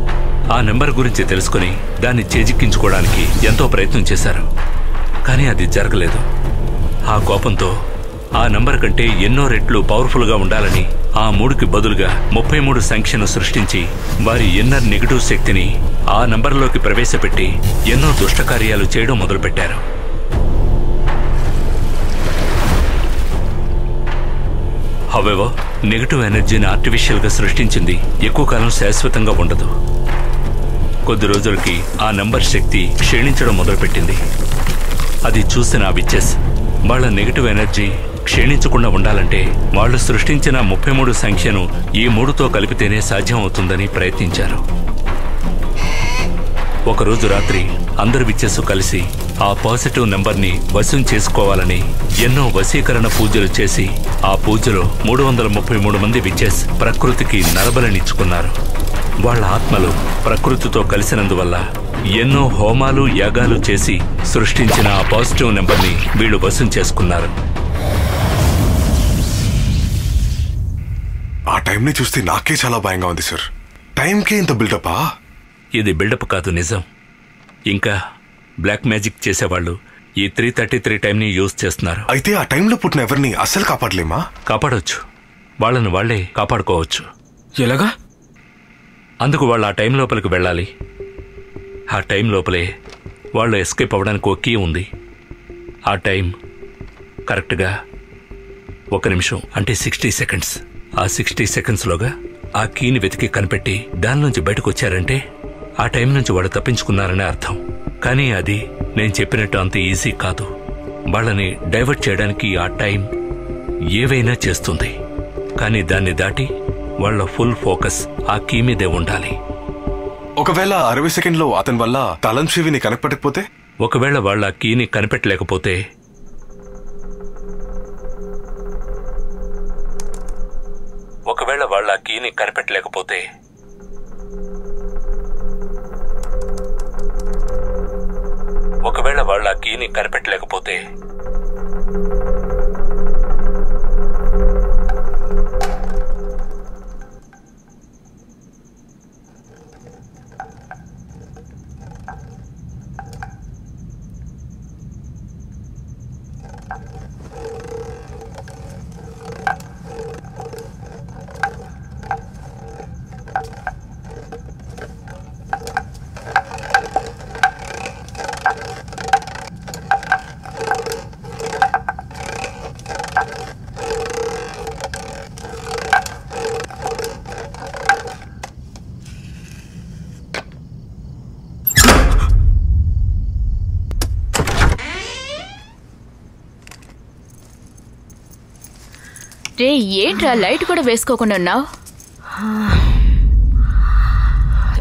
A: ఆ నెంబర్ గురించి తెలుసుకుని దాన్ని చేజిక్కించుకోవడానికి ఎంతో ప్రయత్నం చేశారు. కానీ అది జరగలేదు. ఆ కోపంతో ఆ నంబర్ కంటే ఎన్నో రెట్లు పవర్ఫుల్గా ఉండాలని ఆ మూడుకి బదులుగా ముప్పై మూడు సంఖ్యను సృష్టించి వారి ఎన్నర్ నెగటివ్ శక్తిని ఆ నంబర్లోకి ప్రవేశపెట్టి ఎన్నో దుష్టకార్యాలు చేయడం మొదలుపెట్టారు. హవెవో నెగటివ్ ఎనర్జీని ఆర్టిఫిషియల్గా సృష్టించింది ఎక్కువ కాలం శాశ్వతంగా ఉండదు. కొద్ది రోజులకి ఆ నంబర్ శక్తి క్షీణించడం మొదలుపెట్టింది. అది చూసిన ఆ విచ్చెస్ వాళ్ళ నెగటివ్ ఎనర్జీ క్షీణించకుండా ఉండాలంటే వాళ్ళు సృష్టించిన ముప్పై మూడు సంఖ్యను ఈ మూడుతో కలిపితేనే సాధ్యం అవుతుందని ప్రయత్నించారు. ఒకరోజు రాత్రి అందరు విచ్చెస్సు కలిసి ఆ పాజిటివ్ నెంబర్ని వశం చేసుకోవాలని ఎన్నో వశీకరణ పూజలు చేసి ఆ పూజలో మూడు వందల ముప్పై మూడు మంది విచ్చెస్ ప్రకృతికి నరబలనిచ్చుకున్నారు వాళ్ళ ఆత్మలు ప్రకృతితో కలిసినందువల్ల ఎన్నో హోమాలు యాగాలు చేసి సృష్టించిన ఆ పాజిటివ్ నెంబర్ని వీళ్ళు వశం చేసుకున్నారు.
P: ఆ టైంని చూస్తే నాకే చాలా భయంగా ఉంది సార్. టైంకే ఇంత బిల్డపా?
A: ఇది బిల్డప్ కాదు నిజం. ఇంకా బ్లాక్ మ్యాజిక్ చేసేవాళ్ళు ఈ త్రీ థర్టీ త్రీ టైంని యూజ్ చేస్తున్నారు.
P: అయితే ఆ టైంలో పుట్టిన ఎవరిని అస్సలు కాపాడలేమా?
A: కాపాడొచ్చు. వాళ్ళని వాళ్ళే కాపాడుకోవచ్చు.
E: ఎలాగా?
A: అందుకు వాళ్ళు ఆ టైం లోపలికి వెళ్ళాలి. ఆ టైం లోపలే వాళ్ళు ఎస్కేప్ అవ్వడానికి ఒక కీ ఉంది. ఆ టైం కరెక్ట్గా ఒక నిమిషం అంటే సిక్స్టీ సెకండ్స్. ఆ సిక్స్టీ సెకండ్స్లోగా ఆ కీని వెతికి కనిపెట్టి దాని నుంచి బయటకు వచ్చారంటే ఆ టైం నుంచి వాళ్ళు తప్పించుకున్నారనే అర్థం. కానీ అది నేను చెప్పినట్టు అంత ఈజీ కాదు. వాళ్ళని డైవర్ట్ చేయడానికి ఆ టైం ఏవైనా చేస్తుంది. కానీ దాన్ని దాటి వాళ్ళ ఫుల్ ఫోకస్ ఆ కీ మీదే ఉండాలి.
P: ఒకవేళ అరవై సెకండ్లో అతని వల్ల తలంశివిని కనపడకపోతే?
A: ఒకవేళ వాళ్ళ కీని కనిపెట్టలేకపోతే? ఒకవేళ వాళ్ళ కీని కనిపెట్టలేకపోతే? ఒకవేళ వాళ్ళ కీని కనిపెట్టలేకపోతే
H: ఏంట్రా లైట్ కూడా వేసుకోకుండా ఉన్నావు?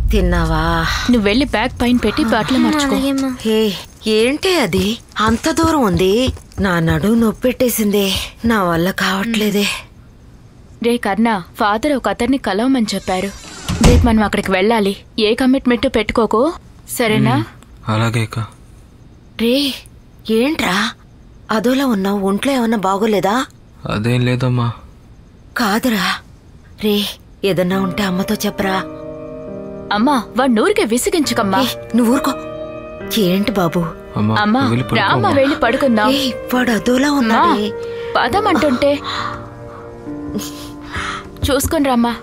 F: తిన్నావా?
H: నువ్వు వెళ్ళి బ్యాగ్ పైన పెట్టి బట్టలు మార్చుకో.
F: హే ఏంటి అది? అంత దూరం ఉంది. నా నడుము నొప్పి పెట్టేసిందే. నా వల్ల కావట్లేదే.
H: రే కర్ణ ఫాదర్ ఒక అతన్ని కలవమని చెప్పారు. రేపు మనం అక్కడికి వెళ్ళాలి. ఏ కమిట్మెంట్ పెట్టుకోకు. సరేనా?
E: అలాగే
F: రే ఏంట్రా? అదోలా ఉన్నావు ఒంట్లో ఏమన్నా బాగోలేదా?
E: అదేం లేదమ్మా.
F: కాదురా. రే ఏదన్నా ఉంటే అమ్మతో చెప్పరా.
H: అమ్మా వాడు నూరికే విసిగించుకమ్మా.
F: నువ్వు ఊరుకో. ఏంటి బాబు?
E: అమ్మా
H: అమ్మా
E: వెళ్ళి
H: రామ్మా పడుకుందాం.
F: ఏయ్, వాడు అదోలా ఉన్నాడే.
H: పదమంటుంటే చూసుకొని రమ్మా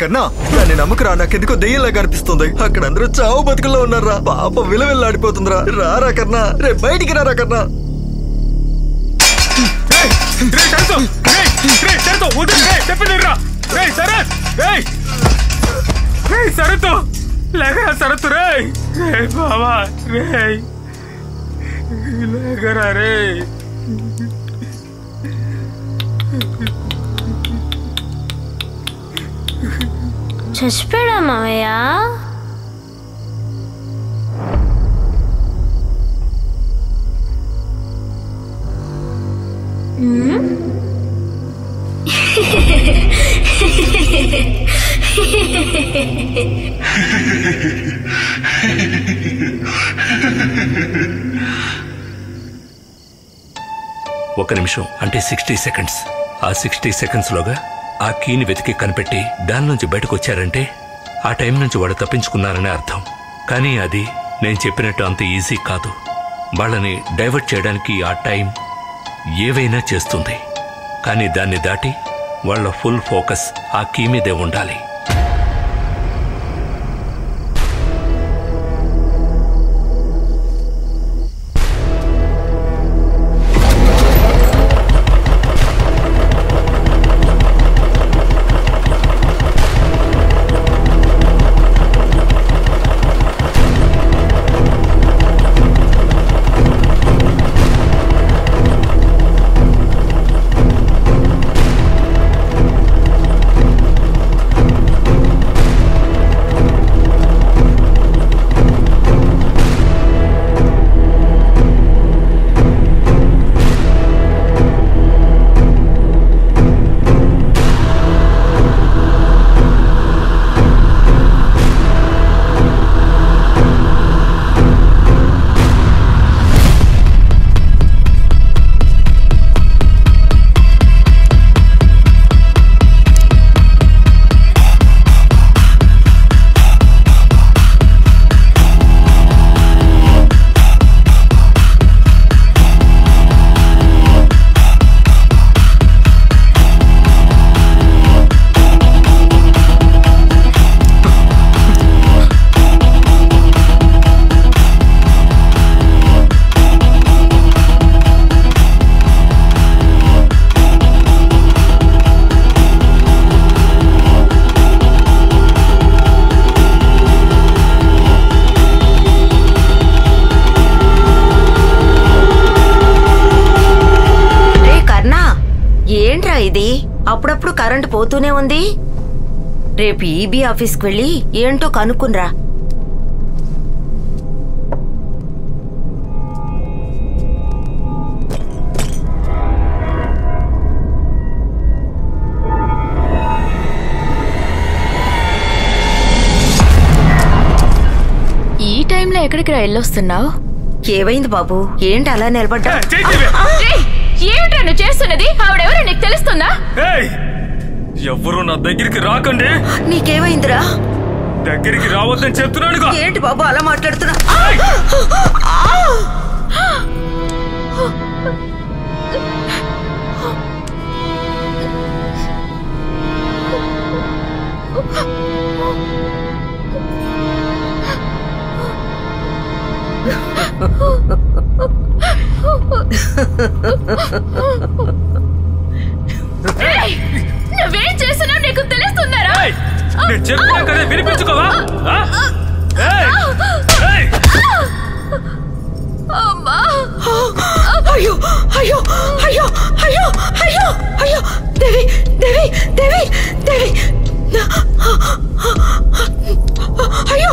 V: కన్నా దాన్ని నమ్మకరా నాకెందుకో దెయ్యంలాగా కనిపిస్తుంది అక్కడ అందరూ చావు బతుకుల్లో ఉన్నారా పాప విలువెల్లాడిపోతుందిరా. రారా కన్నా రే బయటికి రారా కన్నా
E: రే. రే రే సరతో రే లేకరా సరతు రే రే బావా రే లేకరా రే
W: చచ్చిపోయాడా మావయ్య ఉమ్?
A: ఒక నిమిషం అంటే సిక్స్టీ సెకండ్స్ ఆ సిక్స్టీ సెకండ్స్ లోగా ఆ కీని వెతికి కనిపెట్టి దాని నుంచి బయటకు వచ్చారంటే ఆ టైం నుంచి వాడు తప్పించుకున్నారనే అర్థం. కానీ అది నేను చెప్పినట్టు అంత ఈజీ కాదు. వాళ్ళని డైవర్ట్ చేయడానికి ఆ టైం ఏవైనా చేస్తుంది. కానీ దాన్ని దాటి వాళ్ళ ఫుల్ ఫోకస్ ఆ కీ మీదే ఉండాలి.
F: ఈబీ ఆఫీస్కి వెళ్ళి ఏంటో కనుక్కునరా
H: ఈ టైంలో ఎక్కడికి రా వెళ్ళొస్తున్నావు?
F: ఏమైంది బాబు? ఏంటి అలా నిలబడ్డా
H: ఏమిట్రా నువ్వు చేస్తున్నది? ఆవిడెవరో నీకు తెలుస్తుందా?
E: ఎవ్వరూ నా దగ్గరికి రాకండి.
F: నీకేమైందిరా?
E: దగ్గరికి రావద్దని చెప్తున్నానుగా.
F: ఏంటి బాబు అలా మాట్లాడుతున్నా!
H: నువ్వేం చేస్తున్నావు నీకు తెలుస్తుందారా
E: నేను చెప్పినా కదా వినిపించుకోవా ఆ? ఏయ్! ఏయ్!
H: అమ్మా
D: అయ్యో అయ్యో అయ్యో అయ్యో అయ్యో అయ్యో దేవి దేవి దేవి దేవి అయ్యో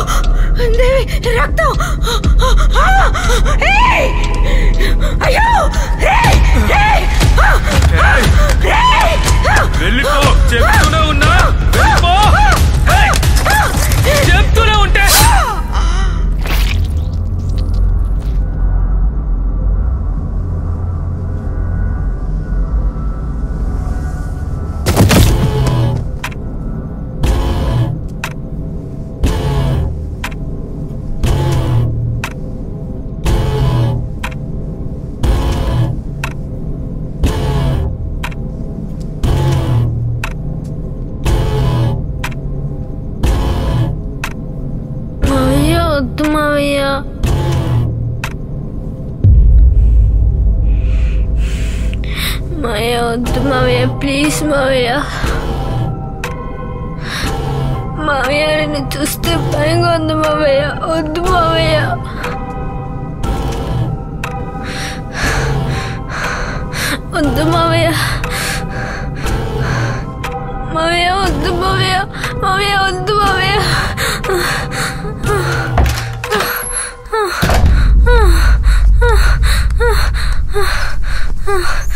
D: దేవి రక్తం! అయ్యో
W: వెళ్ళిపో. చెప్తూనే ఉన్నా. వెళ్ళిపో. చెప్తూనే ఉంటే. చూస్తే భయంగా ఉంది మావయ్య వద్దు మావయ్య వద్దు మావయ్య మావయ్య వద్దు మావయ్య మావయ్య వద్దు మావయ్య
P: Ugh.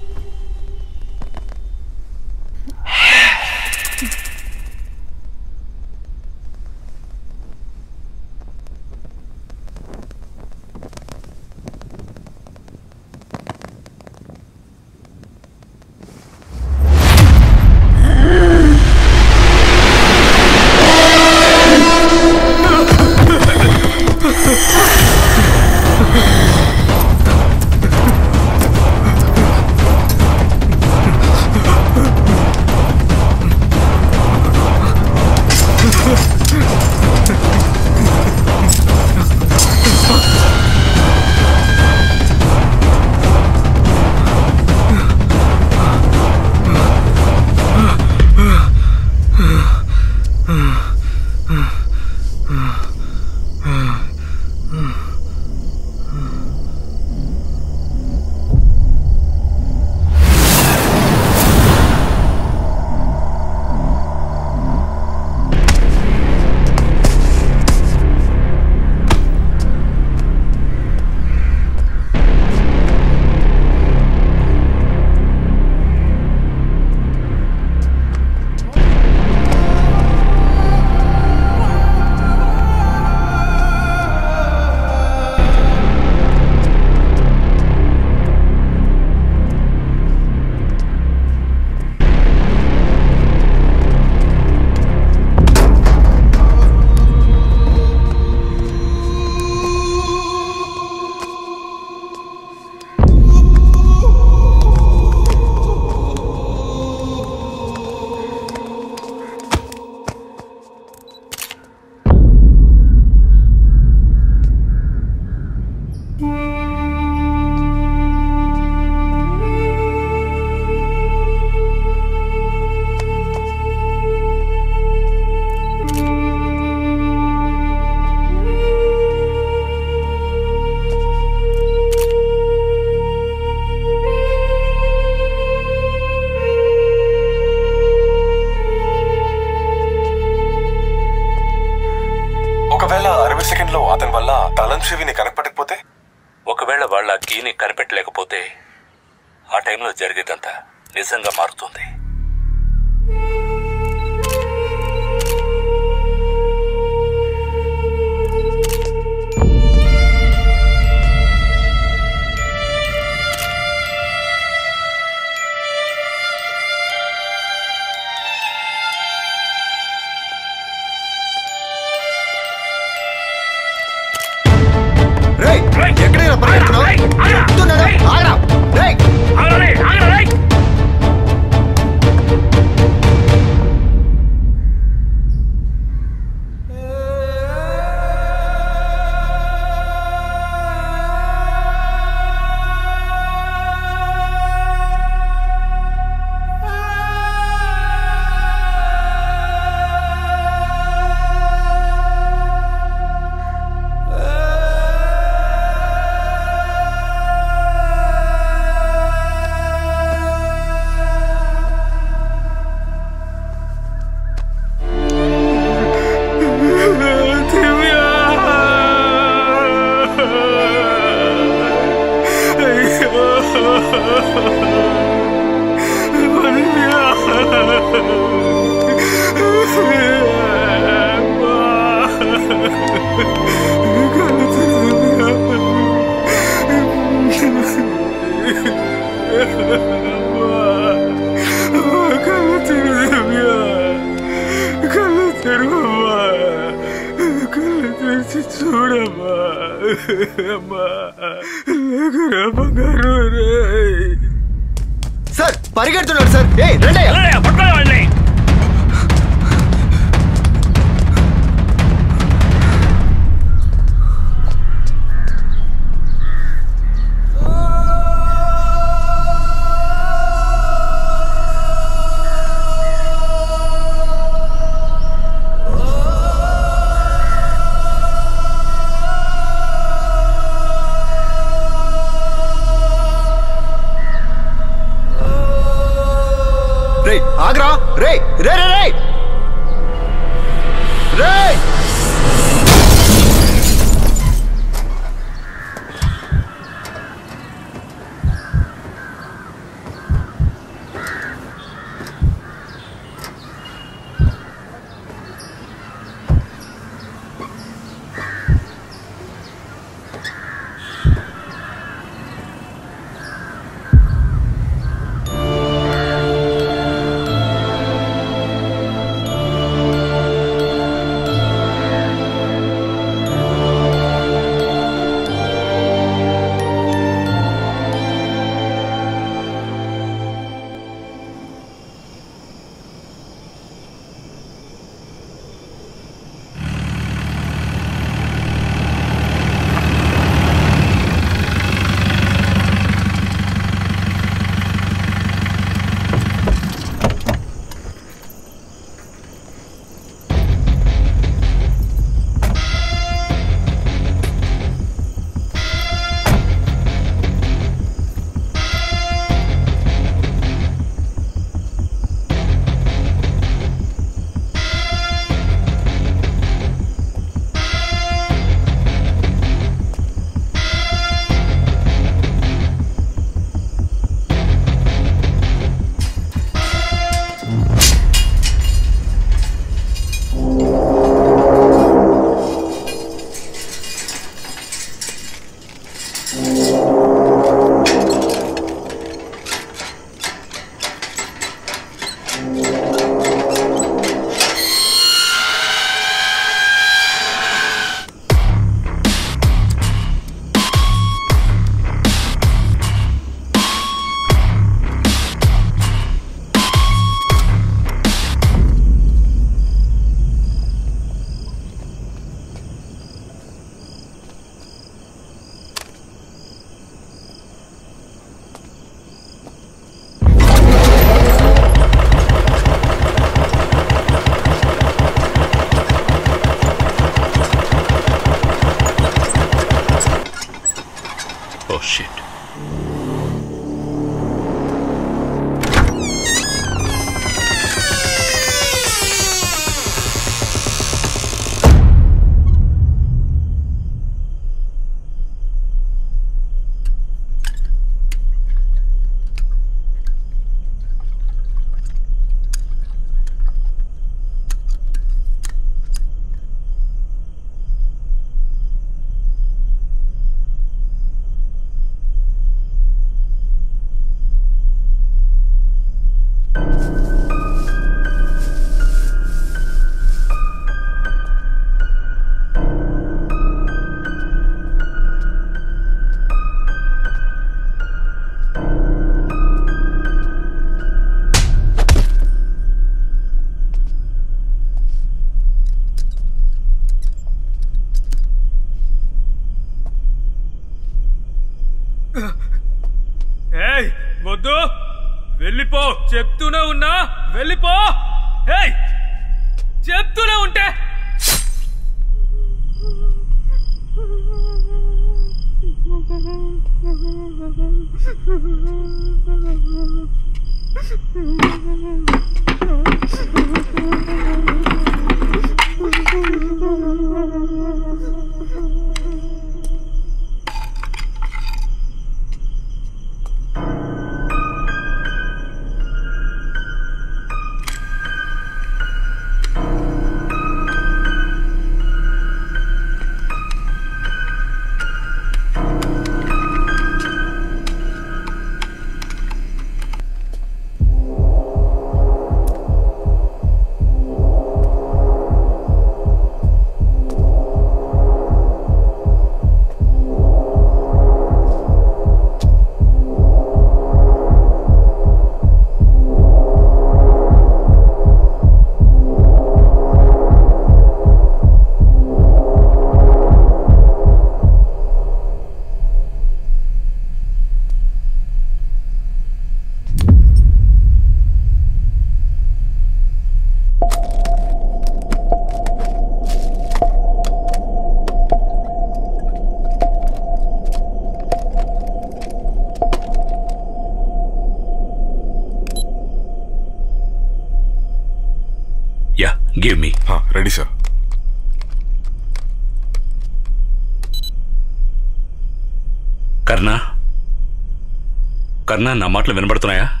A: కర్ణా నా మాటలు వినబడుతున్నాయా?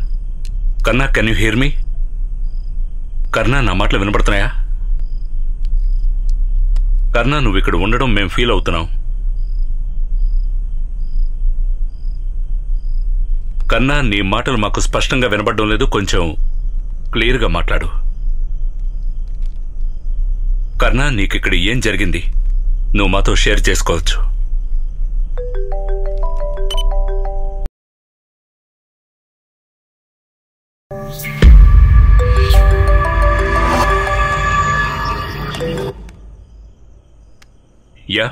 A: Karna can you hear me Karna నా మాటలు వినబడుతున్నాయా? కర్ణా నువ్వు ఇక్కడ ఉండడం మేము ఫీల్ అవుతున్నాం. కన్నా నీ మాటలు మాకు స్పష్టంగా వినబడడం లేదు కొంచెం క్లియర్గా మాట్లాడు. కర్ణా నీకిక్కడ ఏం జరిగింది? నువ్వు మాతో షేర్ చేసుకోవచ్చు.
X: Yeah.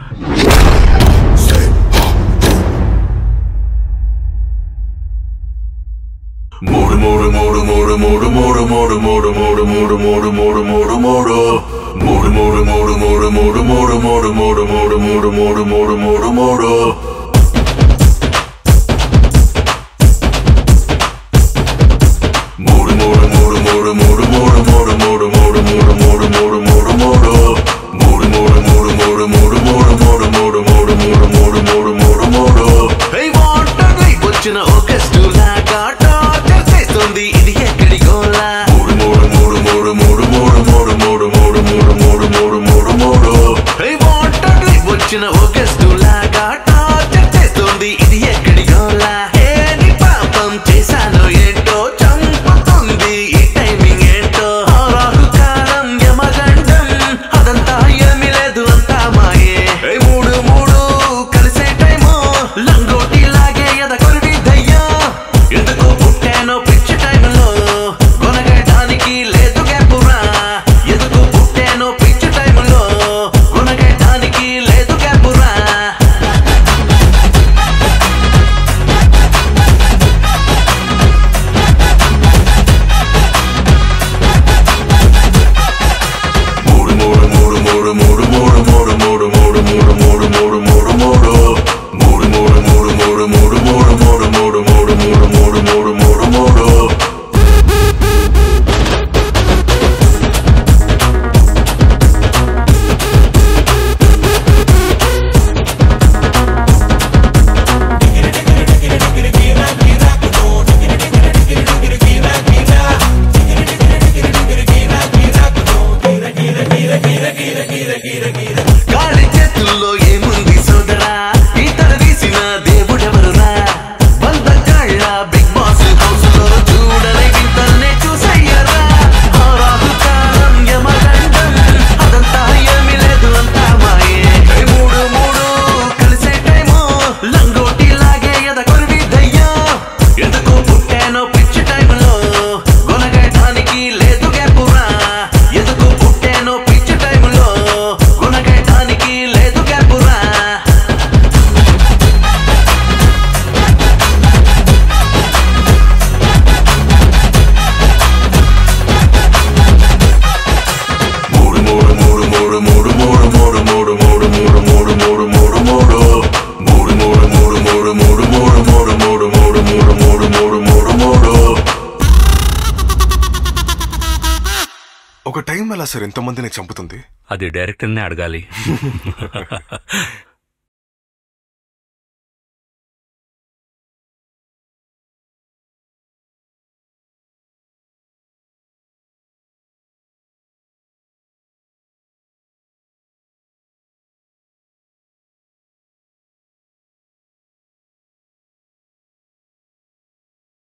X: Motor, motor, motor, motor, motor, motor, motor, motor, motor, motor, motor, motor, motor, motor. Motor,
Y: motor, motor, motor, motor, motor, motor, motor, motor,
P: motor, motor, motor, motor, motor. చంపుతుంది.
A: అది డైరెక్టర్నే అడగాలి.